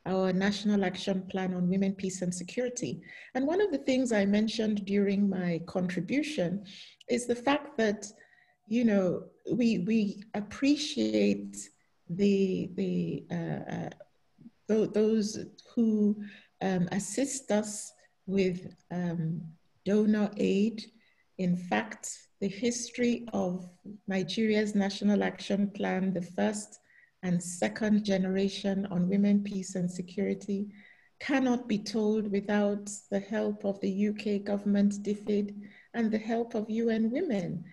our National Action Plan on Women, Peace and Security. And one of the things I mentioned during my contribution is the fact that, you know, we, we appreciate the, the, uh, uh, th those who um, assist us with um, donor aid. In fact, the history of Nigeria's National Action Plan, the first and second generation on women, peace and security cannot be told without the help of the UK government, DFID, and the help of UN Women.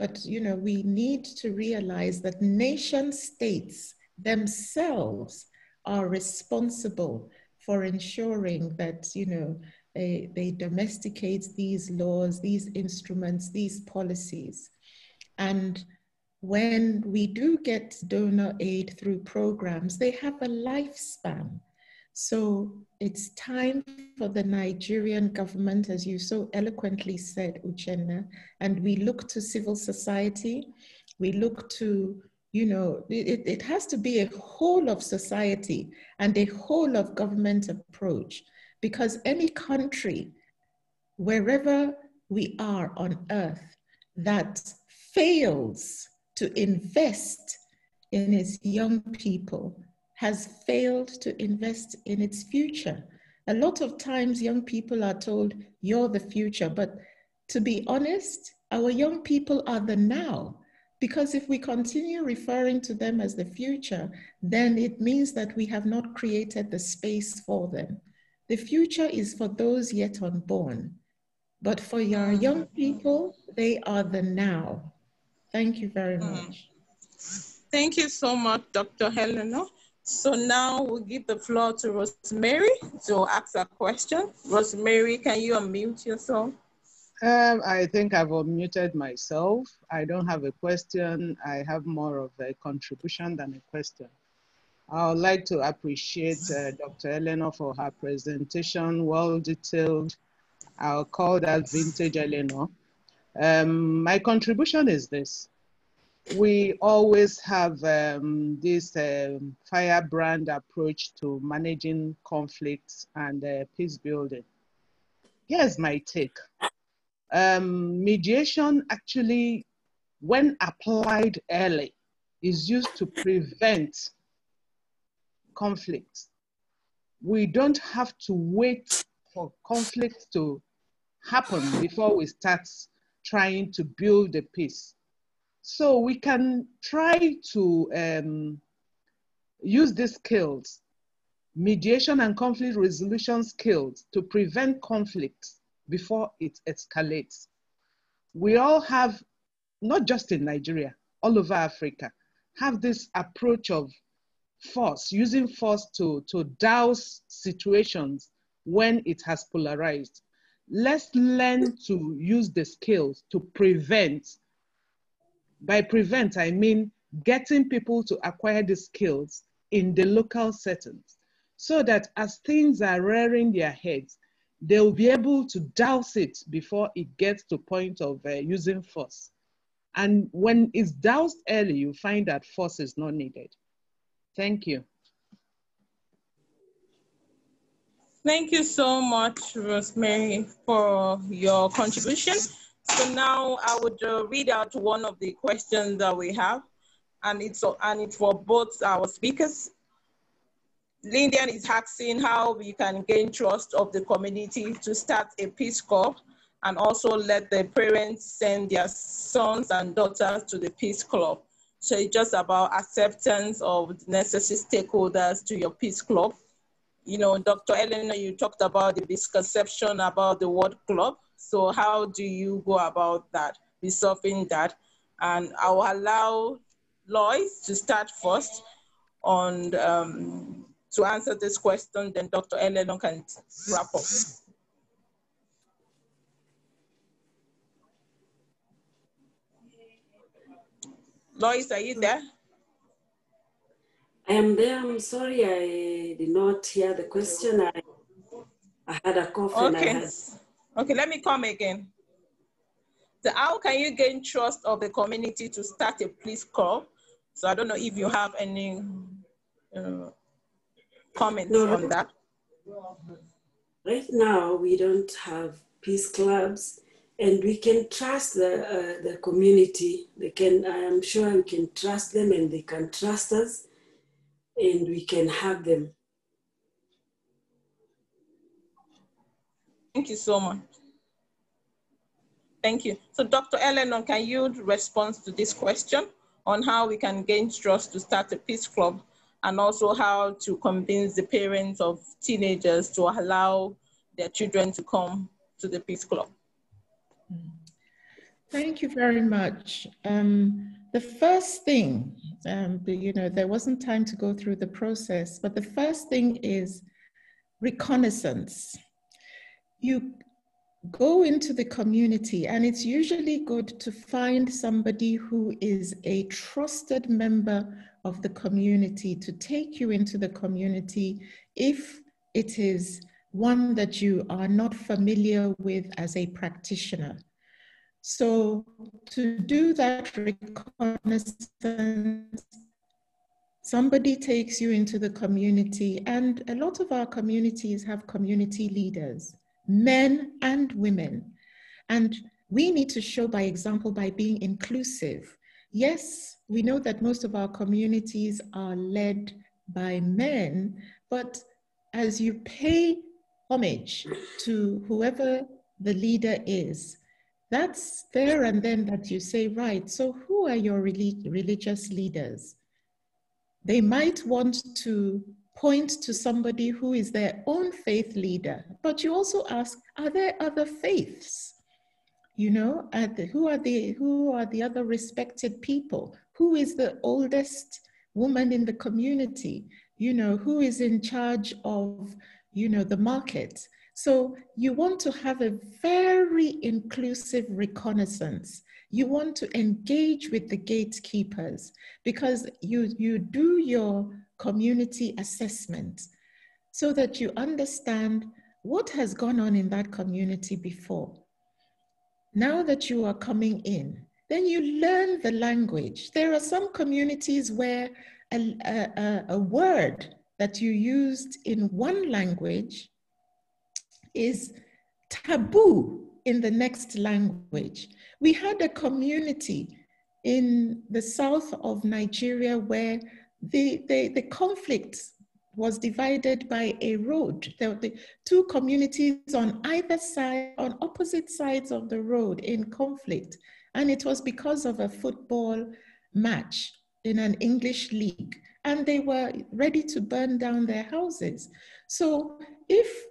But you know, we need to realize that nation states themselves are responsible for ensuring that you know they, they domesticate these laws, these instruments, these policies. And when we do get donor aid through programs, they have a lifespan. So it's time for the Nigerian government, as you so eloquently said, Uchenna, and we look to civil society, we look to, you know, it, it has to be a whole of society and a whole of government approach because any country, wherever we are on earth, that fails to invest in its young people has failed to invest in its future. A lot of times, young people are told, You're the future. But to be honest, our young people are the now. Because if we continue referring to them as the future, then it means that we have not created the space for them. The future is for those yet unborn. But for your young people, they are the now. Thank you very mm. much. Thank you so much, Dr. Helena. So now we'll give the floor to Rosemary to ask a question. Rosemary, can you unmute yourself? Um, I think I've unmuted myself. I don't have a question. I have more of a contribution than a question. I would like to appreciate uh, Dr. Eleanor for her presentation, well detailed. I'll call that vintage Eleanor. Um, my contribution is this. We always have um, this um, firebrand approach to managing conflicts and uh, peace building. here's my take. Um, mediation actually, when applied early, is used to prevent conflicts. We don't have to wait for conflicts to happen before we start trying to build a peace. So we can try to um, use these skills, mediation and conflict resolution skills to prevent conflicts before it escalates. We all have, not just in Nigeria, all over Africa, have this approach of force, using force to, to douse situations when it has polarized. Let's learn to use the skills to prevent. By prevent, I mean getting people to acquire the skills in the local settings so that as things are rearing their heads, they'll be able to douse it before it gets to point of uh, using force. And when it's doused early, you find that force is not needed. Thank you. Thank you so much, Rosemary, for your contribution. So now I would uh, read out one of the questions that we have, and it's, and it's for both our speakers. Lydian is asking how we can gain trust of the community to start a Peace Corps and also let the parents send their sons and daughters to the Peace Club. So it's just about acceptance of necessary stakeholders to your Peace Club. You know, Dr. Eleanor, you talked about the misconception about the word club. So how do you go about that, resolving that? And I will allow Lois to start first on um, to answer this question, then Dr. Eleanor can wrap up. Lois, are you there? I am there. I'm sorry I did not hear the question. I, I had a cough okay. and I had... Okay, let me come again. So how can you gain trust of the community to start a peace corps? So I don't know if you have any uh, comments no, on that? Right now, we don't have peace clubs, and we can trust the uh, the community. They can. I am sure we can trust them, and they can trust us, and we can have them. Thank you so much. Thank you. So, Dr. Eleanor, can you respond to this question on how we can gain trust to start a peace club and also how to convince the parents of teenagers to allow their children to come to the Peace Club. Thank you very much. Um, the first thing, um, you know, there wasn't time to go through the process, but the first thing is reconnaissance. You go into the community, and it's usually good to find somebody who is a trusted member of the community to take you into the community if it is one that you are not familiar with as a practitioner. So to do that reconnaissance, somebody takes you into the community and a lot of our communities have community leaders, men and women. And we need to show by example by being inclusive. Yes, we know that most of our communities are led by men, but as you pay homage to whoever the leader is, that's there and then that you say, right, so who are your religious leaders? They might want to point to somebody who is their own faith leader, but you also ask, are there other faiths? You know, the, who are the who are the other respected people? who is the oldest woman in the community, you know, who is in charge of, you know, the market. So you want to have a very inclusive reconnaissance. You want to engage with the gatekeepers because you, you do your community assessment so that you understand what has gone on in that community before. Now that you are coming in, then you learn the language. There are some communities where a, a, a word that you used in one language is taboo in the next language. We had a community in the south of Nigeria where the, the, the conflict was divided by a road. There were the two communities on either side, on opposite sides of the road in conflict. And it was because of a football match in an English league. And they were ready to burn down their houses. So if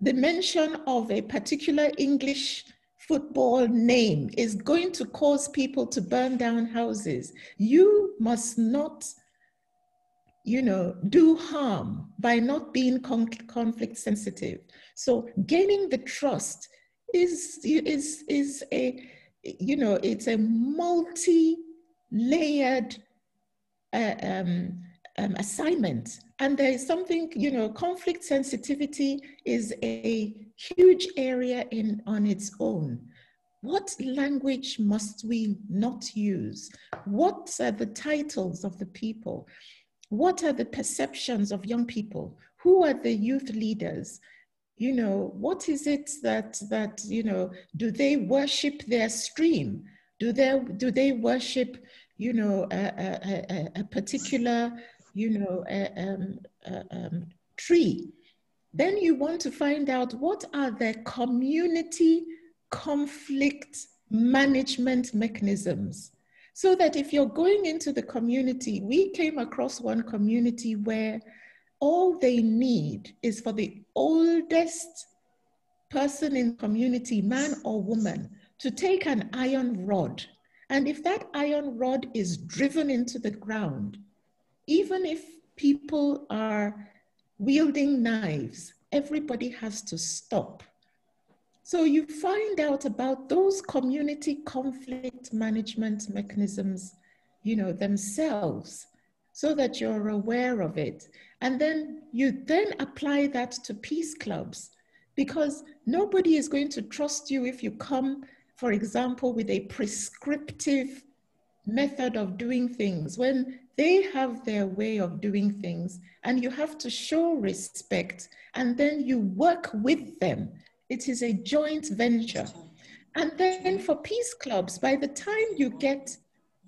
the mention of a particular English football name is going to cause people to burn down houses, you must not you know, do harm by not being con conflict sensitive. So gaining the trust is, is, is a, you know, it's a multi-layered uh, um, um, assignment. And there is something, you know, conflict sensitivity is a huge area in on its own. What language must we not use? What are the titles of the people? What are the perceptions of young people? Who are the youth leaders? You know, what is it that, that you know, do they worship their stream? Do they, do they worship, you know, a, a, a, a particular, you know, um, um, tree? Then you want to find out what are the community conflict management mechanisms so that if you're going into the community, we came across one community where all they need is for the oldest person in community, man or woman, to take an iron rod. And if that iron rod is driven into the ground, even if people are wielding knives, everybody has to stop so you find out about those community conflict management mechanisms, you know, themselves, so that you're aware of it. And then you then apply that to peace clubs because nobody is going to trust you if you come, for example, with a prescriptive method of doing things when they have their way of doing things and you have to show respect and then you work with them it is a joint venture. And then for peace clubs, by the time you get,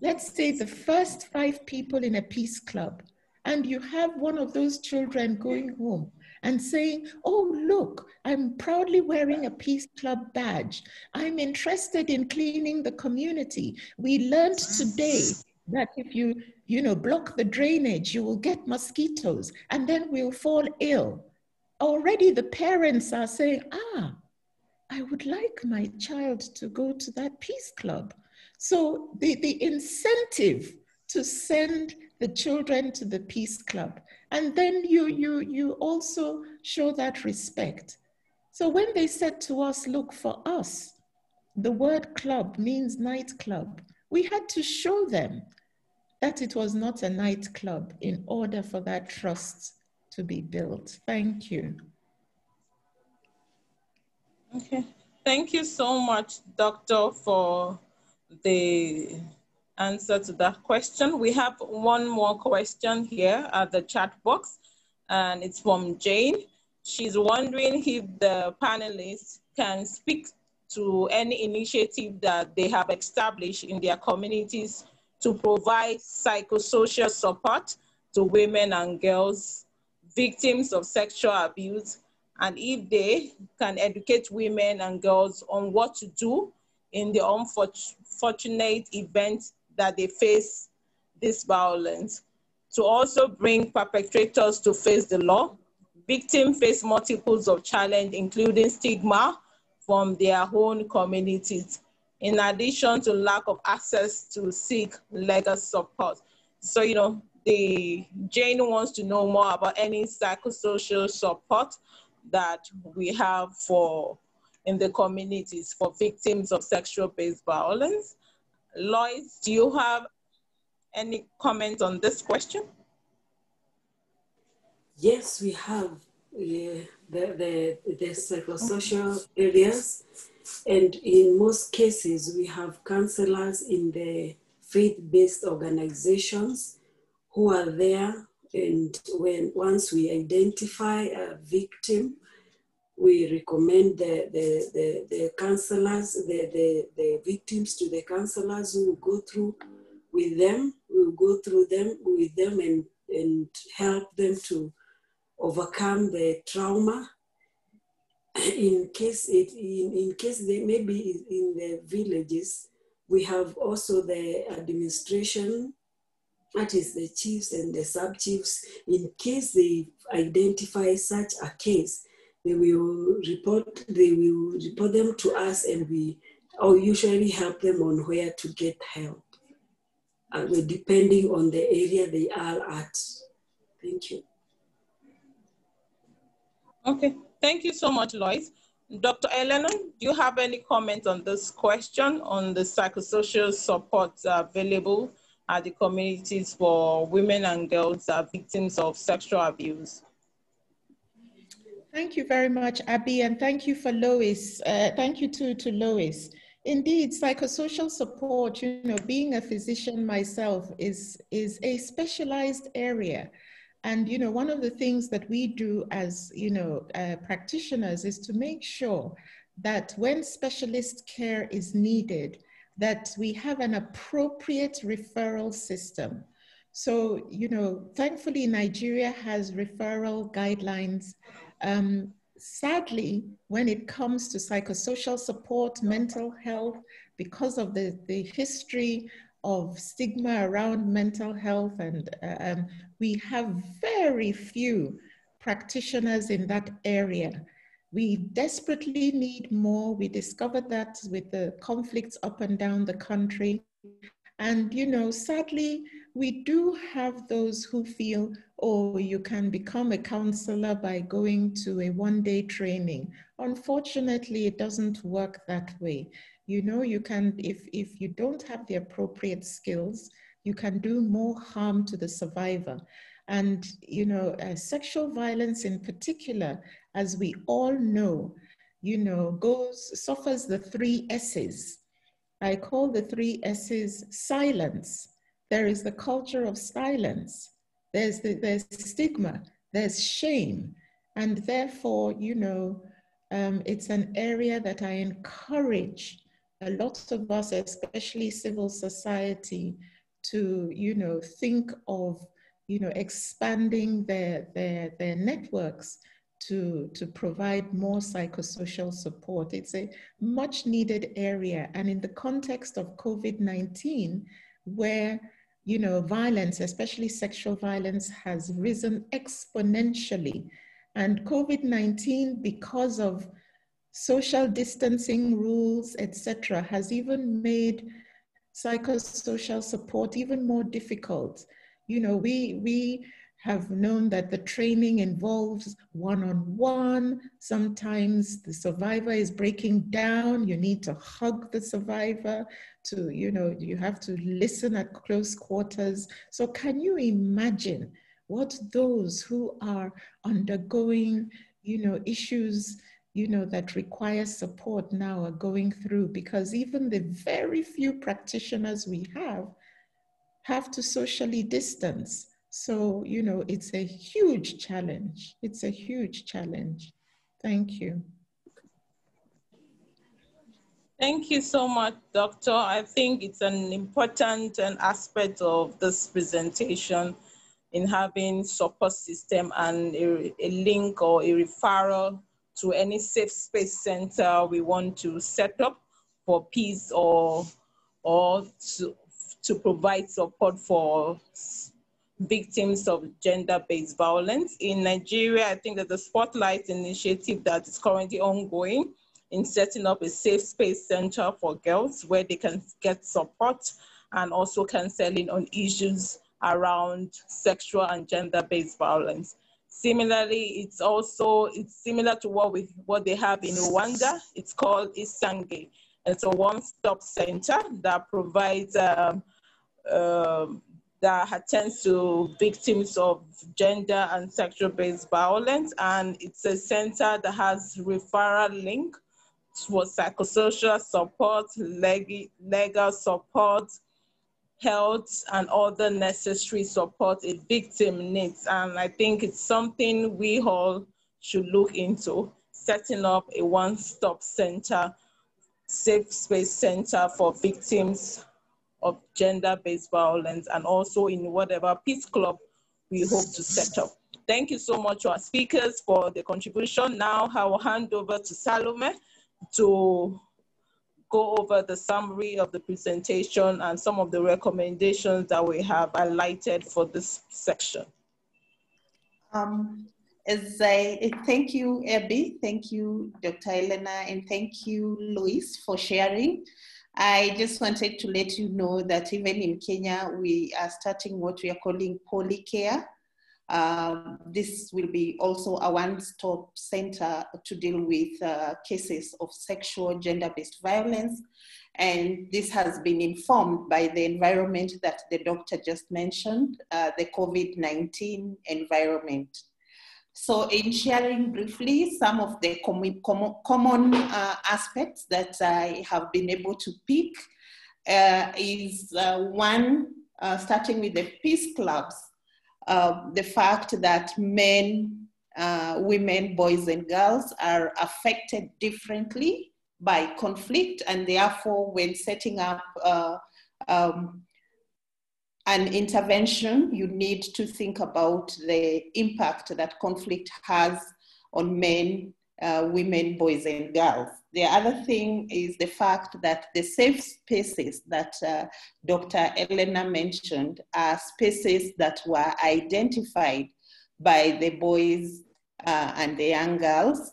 let's say, the first five people in a peace club, and you have one of those children going home and saying, Oh, look, I'm proudly wearing a Peace Club badge. I'm interested in cleaning the community. We learned today that if you, you know, block the drainage, you will get mosquitoes and then we'll fall ill already the parents are saying, ah, I would like my child to go to that peace club. So the, the incentive to send the children to the peace club. And then you, you, you also show that respect. So when they said to us, look, for us, the word club means nightclub, we had to show them that it was not a nightclub in order for that trust to be built. Thank you. Okay. Thank you so much, Doctor, for the answer to that question. We have one more question here at the chat box, and it's from Jane. She's wondering if the panelists can speak to any initiative that they have established in their communities to provide psychosocial support to women and girls victims of sexual abuse and if they can educate women and girls on what to do in the unfortunate event that they face this violence. To also bring perpetrators to face the law. Victims face multiples of challenge, including stigma from their own communities, in addition to lack of access to seek legal support. So, you know, the Jane wants to know more about any psychosocial support that we have for in the communities for victims of sexual-based violence. Lois, do you have any comment on this question? Yes, we have yeah, the, the, the psychosocial areas. And in most cases, we have counselors in the faith-based organizations who are there. And when once we identify a victim, we recommend the, the, the, the counselors, the, the, the victims to the counselors who will go through with them, will go through them with them and, and help them to overcome the trauma. In case it in, in case they maybe in the villages, we have also the administration, that is the chiefs and the sub chiefs. In case they identify such a case, they will report they will report them to us and we or usually help them on where to get help. Uh, depending on the area they are at. Thank you. Okay. Thank you so much lois. Dr eleanor do you have any comment on this question on the psychosocial support available at the communities for women and girls that are victims of sexual abuse Thank you very much, Abby, and thank you for Lois. Uh, thank you to, to Lois. Indeed, psychosocial support, you know, being a physician myself is, is a specialized area. And, you know, one of the things that we do as, you know, uh, practitioners is to make sure that when specialist care is needed, that we have an appropriate referral system. So, you know, thankfully Nigeria has referral guidelines um, sadly, when it comes to psychosocial support, mental health, because of the, the history of stigma around mental health, and um, we have very few practitioners in that area. We desperately need more. We discovered that with the conflicts up and down the country. And, you know, sadly, we do have those who feel oh, you can become a counselor by going to a one day training. Unfortunately, it doesn't work that way. You know, you can, if, if you don't have the appropriate skills, you can do more harm to the survivor. And, you know, uh, sexual violence in particular, as we all know, you know, goes, suffers the three S's. I call the three S's silence. There is the culture of silence there's, the, there's stigma, there's shame. And therefore, you know, um, it's an area that I encourage a lot of us, especially civil society, to, you know, think of, you know, expanding their, their, their networks to, to provide more psychosocial support. It's a much needed area. And in the context of COVID-19, where you know, violence, especially sexual violence, has risen exponentially. And COVID 19, because of social distancing rules, etc., has even made psychosocial support even more difficult. You know, we, we have known that the training involves one on one. Sometimes the survivor is breaking down. You need to hug the survivor to, you know, you have to listen at close quarters. So, can you imagine what those who are undergoing, you know, issues, you know, that require support now are going through? Because even the very few practitioners we have have to socially distance. So, you know, it's a huge challenge. It's a huge challenge. Thank you. Thank you so much, Doctor. I think it's an important aspect of this presentation in having support system and a, a, link or a referral to any safe space center we want to set up for peace or, or to, to provide support for victims of gender-based violence. In Nigeria, I think that the Spotlight initiative that is currently ongoing in setting up a safe space center for girls where they can get support and also counseling on issues around sexual and gender-based violence. Similarly, it's also it's similar to what we what they have in Rwanda. It's called Isange. It's a one-stop center that provides um, um, that attends to victims of gender and sexual-based violence, and it's a center that has referral link for psychosocial support, leg legal support, health, and other necessary support a victim needs. And I think it's something we all should look into. setting up a one-stop center, safe space center for victims of gender-based violence and also in whatever peace club we hope to set up. Thank you so much to our speakers for the contribution. Now I will hand over to Salome to go over the summary of the presentation and some of the recommendations that we have highlighted for this section. Um, as I thank you, Abby, thank you, Dr. Eleanor, and thank you, Lois, for sharing. I just wanted to let you know that even in Kenya, we are starting what we are calling Policare. Um, this will be also a one-stop center to deal with uh, cases of sexual gender-based violence. And this has been informed by the environment that the doctor just mentioned, uh, the COVID-19 environment. So in sharing briefly some of the com com common uh, aspects that I have been able to pick uh, is uh, one, uh, starting with the peace clubs, uh, the fact that men, uh, women, boys and girls are affected differently by conflict and therefore when setting up um, an intervention, you need to think about the impact that conflict has on men, uh, women, boys, and girls. The other thing is the fact that the safe spaces that uh, Dr. Eleanor mentioned are spaces that were identified by the boys uh, and the young girls.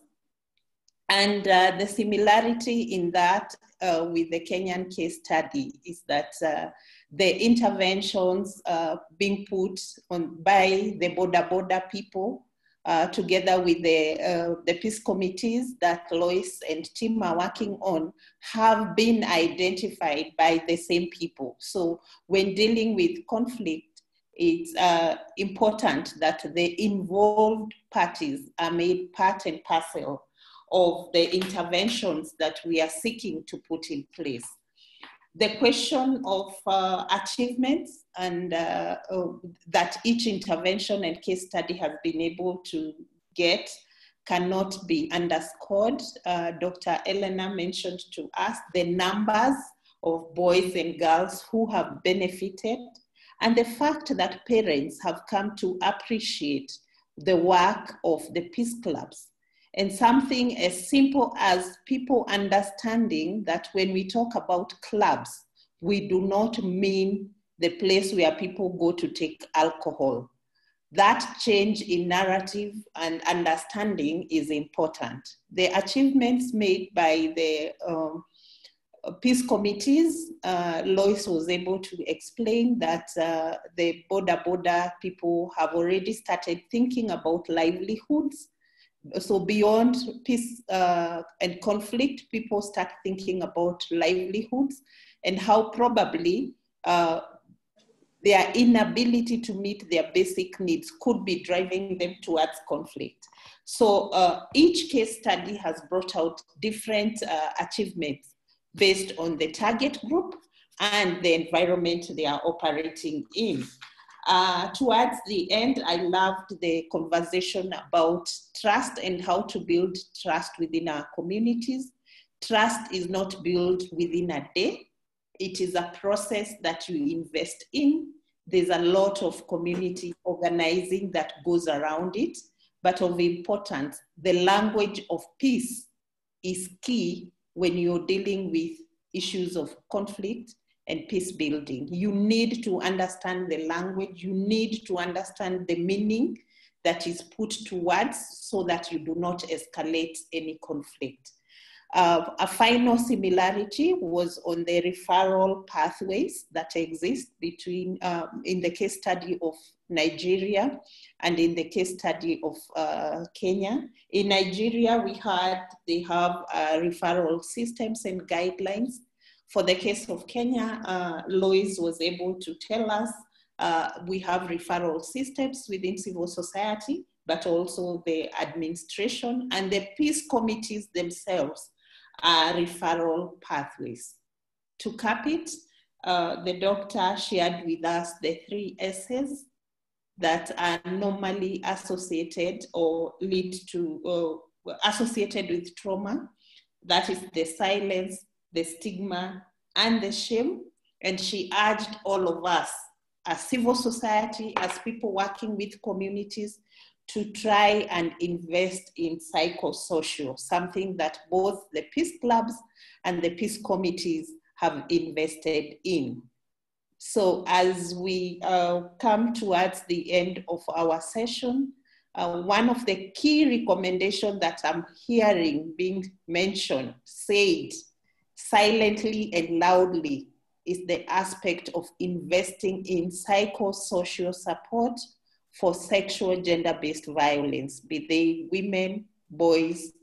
And uh, the similarity in that uh, with the Kenyan case study is that uh, the interventions uh, being put on by the boda boda people uh, together with the, uh, the peace committees that Lois and team are working on have been identified by the same people. So when dealing with conflict, it's uh, important that the involved parties are made part and parcel of the interventions that we are seeking to put in place the question of uh, achievements and uh, uh, that each intervention and case study has been able to get cannot be underscored. Uh, Dr. Eleanor mentioned to us the numbers of boys and girls who have benefited and the fact that parents have come to appreciate the work of the peace clubs and something as simple as people understanding that when we talk about clubs, we do not mean the place where people go to take alcohol. That change in narrative and understanding is important. The achievements made by the um, peace committees, uh, Lois was able to explain that uh, the boda boda people have already started thinking about livelihoods so beyond peace uh, and conflict, people start thinking about livelihoods and how probably uh, their inability to meet their basic needs could be driving them towards conflict. So uh, each case study has brought out different uh, achievements based on the target group and the environment they are operating in. Uh, towards the end, I loved the conversation about trust and how to build trust within our communities. Trust is not built within a day. It is a process that you invest in. There's a lot of community organizing that goes around it, but of importance, the language of peace is key when you're dealing with issues of conflict and peace building. You need to understand the language, you need to understand the meaning that is put to words so that you do not escalate any conflict. Uh, a final similarity was on the referral pathways that exist between, um, in the case study of Nigeria and in the case study of uh, Kenya. In Nigeria, we had, they have uh, referral systems and guidelines for the case of Kenya, uh, Lois was able to tell us uh, we have referral systems within civil society, but also the administration and the peace committees themselves are referral pathways. To cap it, uh, the doctor shared with us the three S's that are normally associated or lead to uh, associated with trauma. That is the silence, the stigma, and the shame. And she urged all of us, as civil society, as people working with communities, to try and invest in psychosocial, something that both the peace clubs and the peace committees have invested in. So as we uh, come towards the end of our session, uh, one of the key recommendations that I'm hearing being mentioned, said silently and loudly, is the aspect of investing in psychosocial support for sexual gender-based violence, be they women, boys,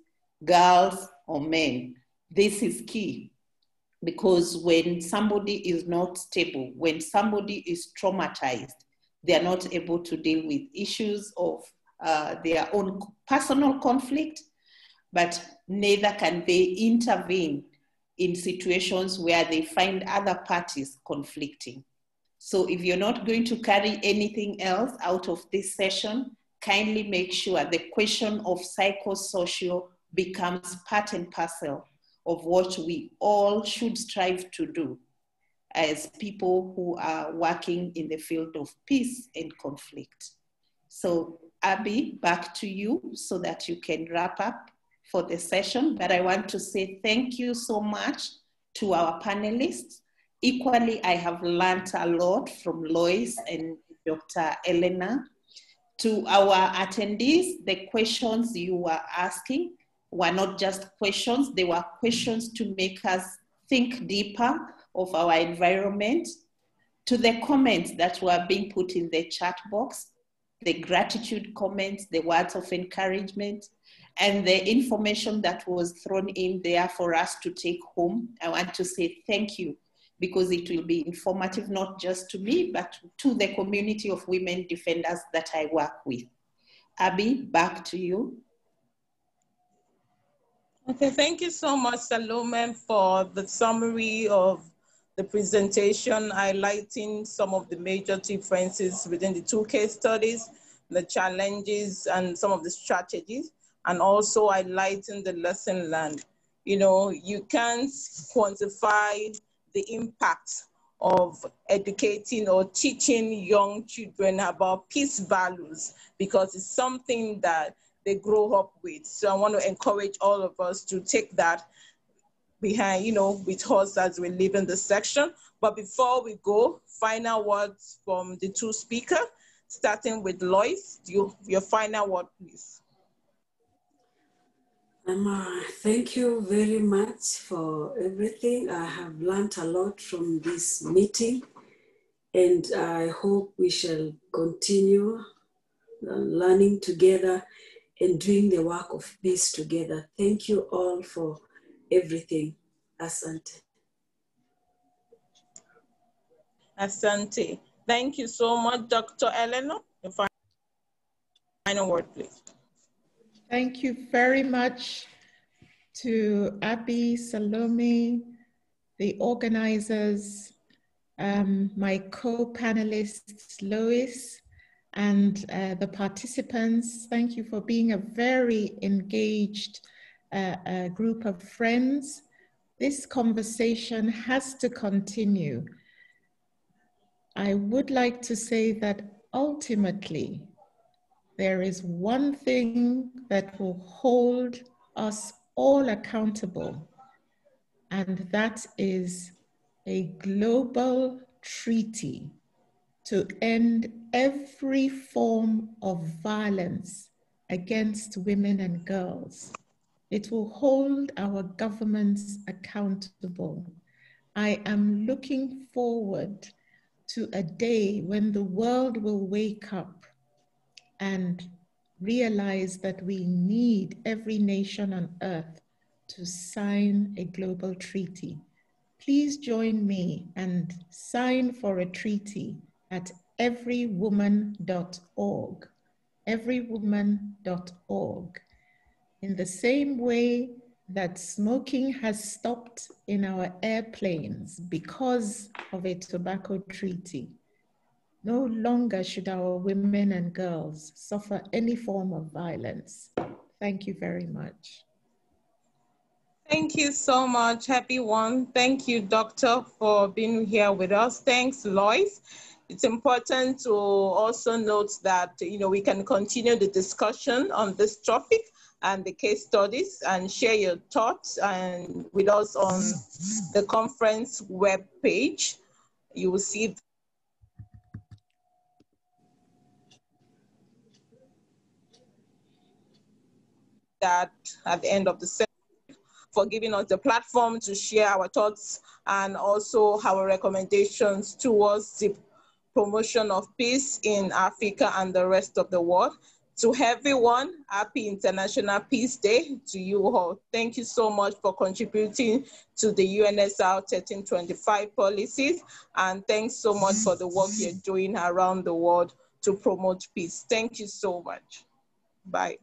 girls, or men. This is key because when somebody is not stable, when somebody is traumatized, they are not able to deal with issues of uh, their own personal conflict, but neither can they intervene in situations where they find other parties conflicting. So if you're not going to carry anything else out of this session, kindly make sure the question of psychosocial becomes part and parcel of what we all should strive to do as people who are working in the field of peace and conflict. So Abby, back to you so that you can wrap up for the session. But I want to say thank you so much to our panelists. Equally, I have learned a lot from Lois and Dr. Eleanor. To our attendees, the questions you were asking were not just questions, they were questions to make us think deeper of our environment. To the comments that were being put in the chat box, the gratitude comments, the words of encouragement, and the information that was thrown in there for us to take home. I want to say thank you because it will be informative not just to me, but to the community of women defenders that I work with. Abby, back to you. Okay, thank you so much, Salome, for the summary of the presentation highlighting some of the major differences within the two case studies, the challenges and some of the strategies, and also highlighting the lesson learned. You know, you can't quantify the impact of educating or teaching young children about peace values because it's something that they grow up with. So I want to encourage all of us to take that behind, you know, with us as we live in this section. But before we go, final words from the two speakers, starting with Lois. You, your final word, please. Um, thank you very much for everything. I have learned a lot from this meeting, and I hope we shall continue uh, learning together and doing the work of peace together. Thank you all for everything. Asante. Asante. Thank you so much, Dr. Eleanor. Final word, please. Thank you very much to Abby, Salome, the organizers, um, my co-panelists, Lois, and uh, the participants. Thank you for being a very engaged uh, uh, group of friends. This conversation has to continue. I would like to say that ultimately, there is one thing that will hold us all accountable, and that is a global treaty to end every form of violence against women and girls. It will hold our governments accountable. I am looking forward to a day when the world will wake up and realize that we need every nation on earth to sign a global treaty. Please join me and sign for a treaty at everywoman.org. Everywoman.org. In the same way that smoking has stopped in our airplanes because of a tobacco treaty, no longer should our women and girls suffer any form of violence. Thank you very much. Thank you so much, happy one. Thank you, doctor, for being here with us. Thanks, Lois. It's important to also note that, you know, we can continue the discussion on this topic and the case studies and share your thoughts and with us on the conference web page. You will see that at the end of the session for giving us the platform to share our thoughts and also our recommendations towards the promotion of peace in Africa and the rest of the world. To everyone, happy International Peace Day to you all. Thank you so much for contributing to the UNSR 1325 policies. And thanks so much for the work you're doing around the world to promote peace. Thank you so much. Bye.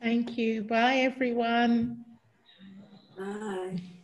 Thank you. Bye, everyone. Bye.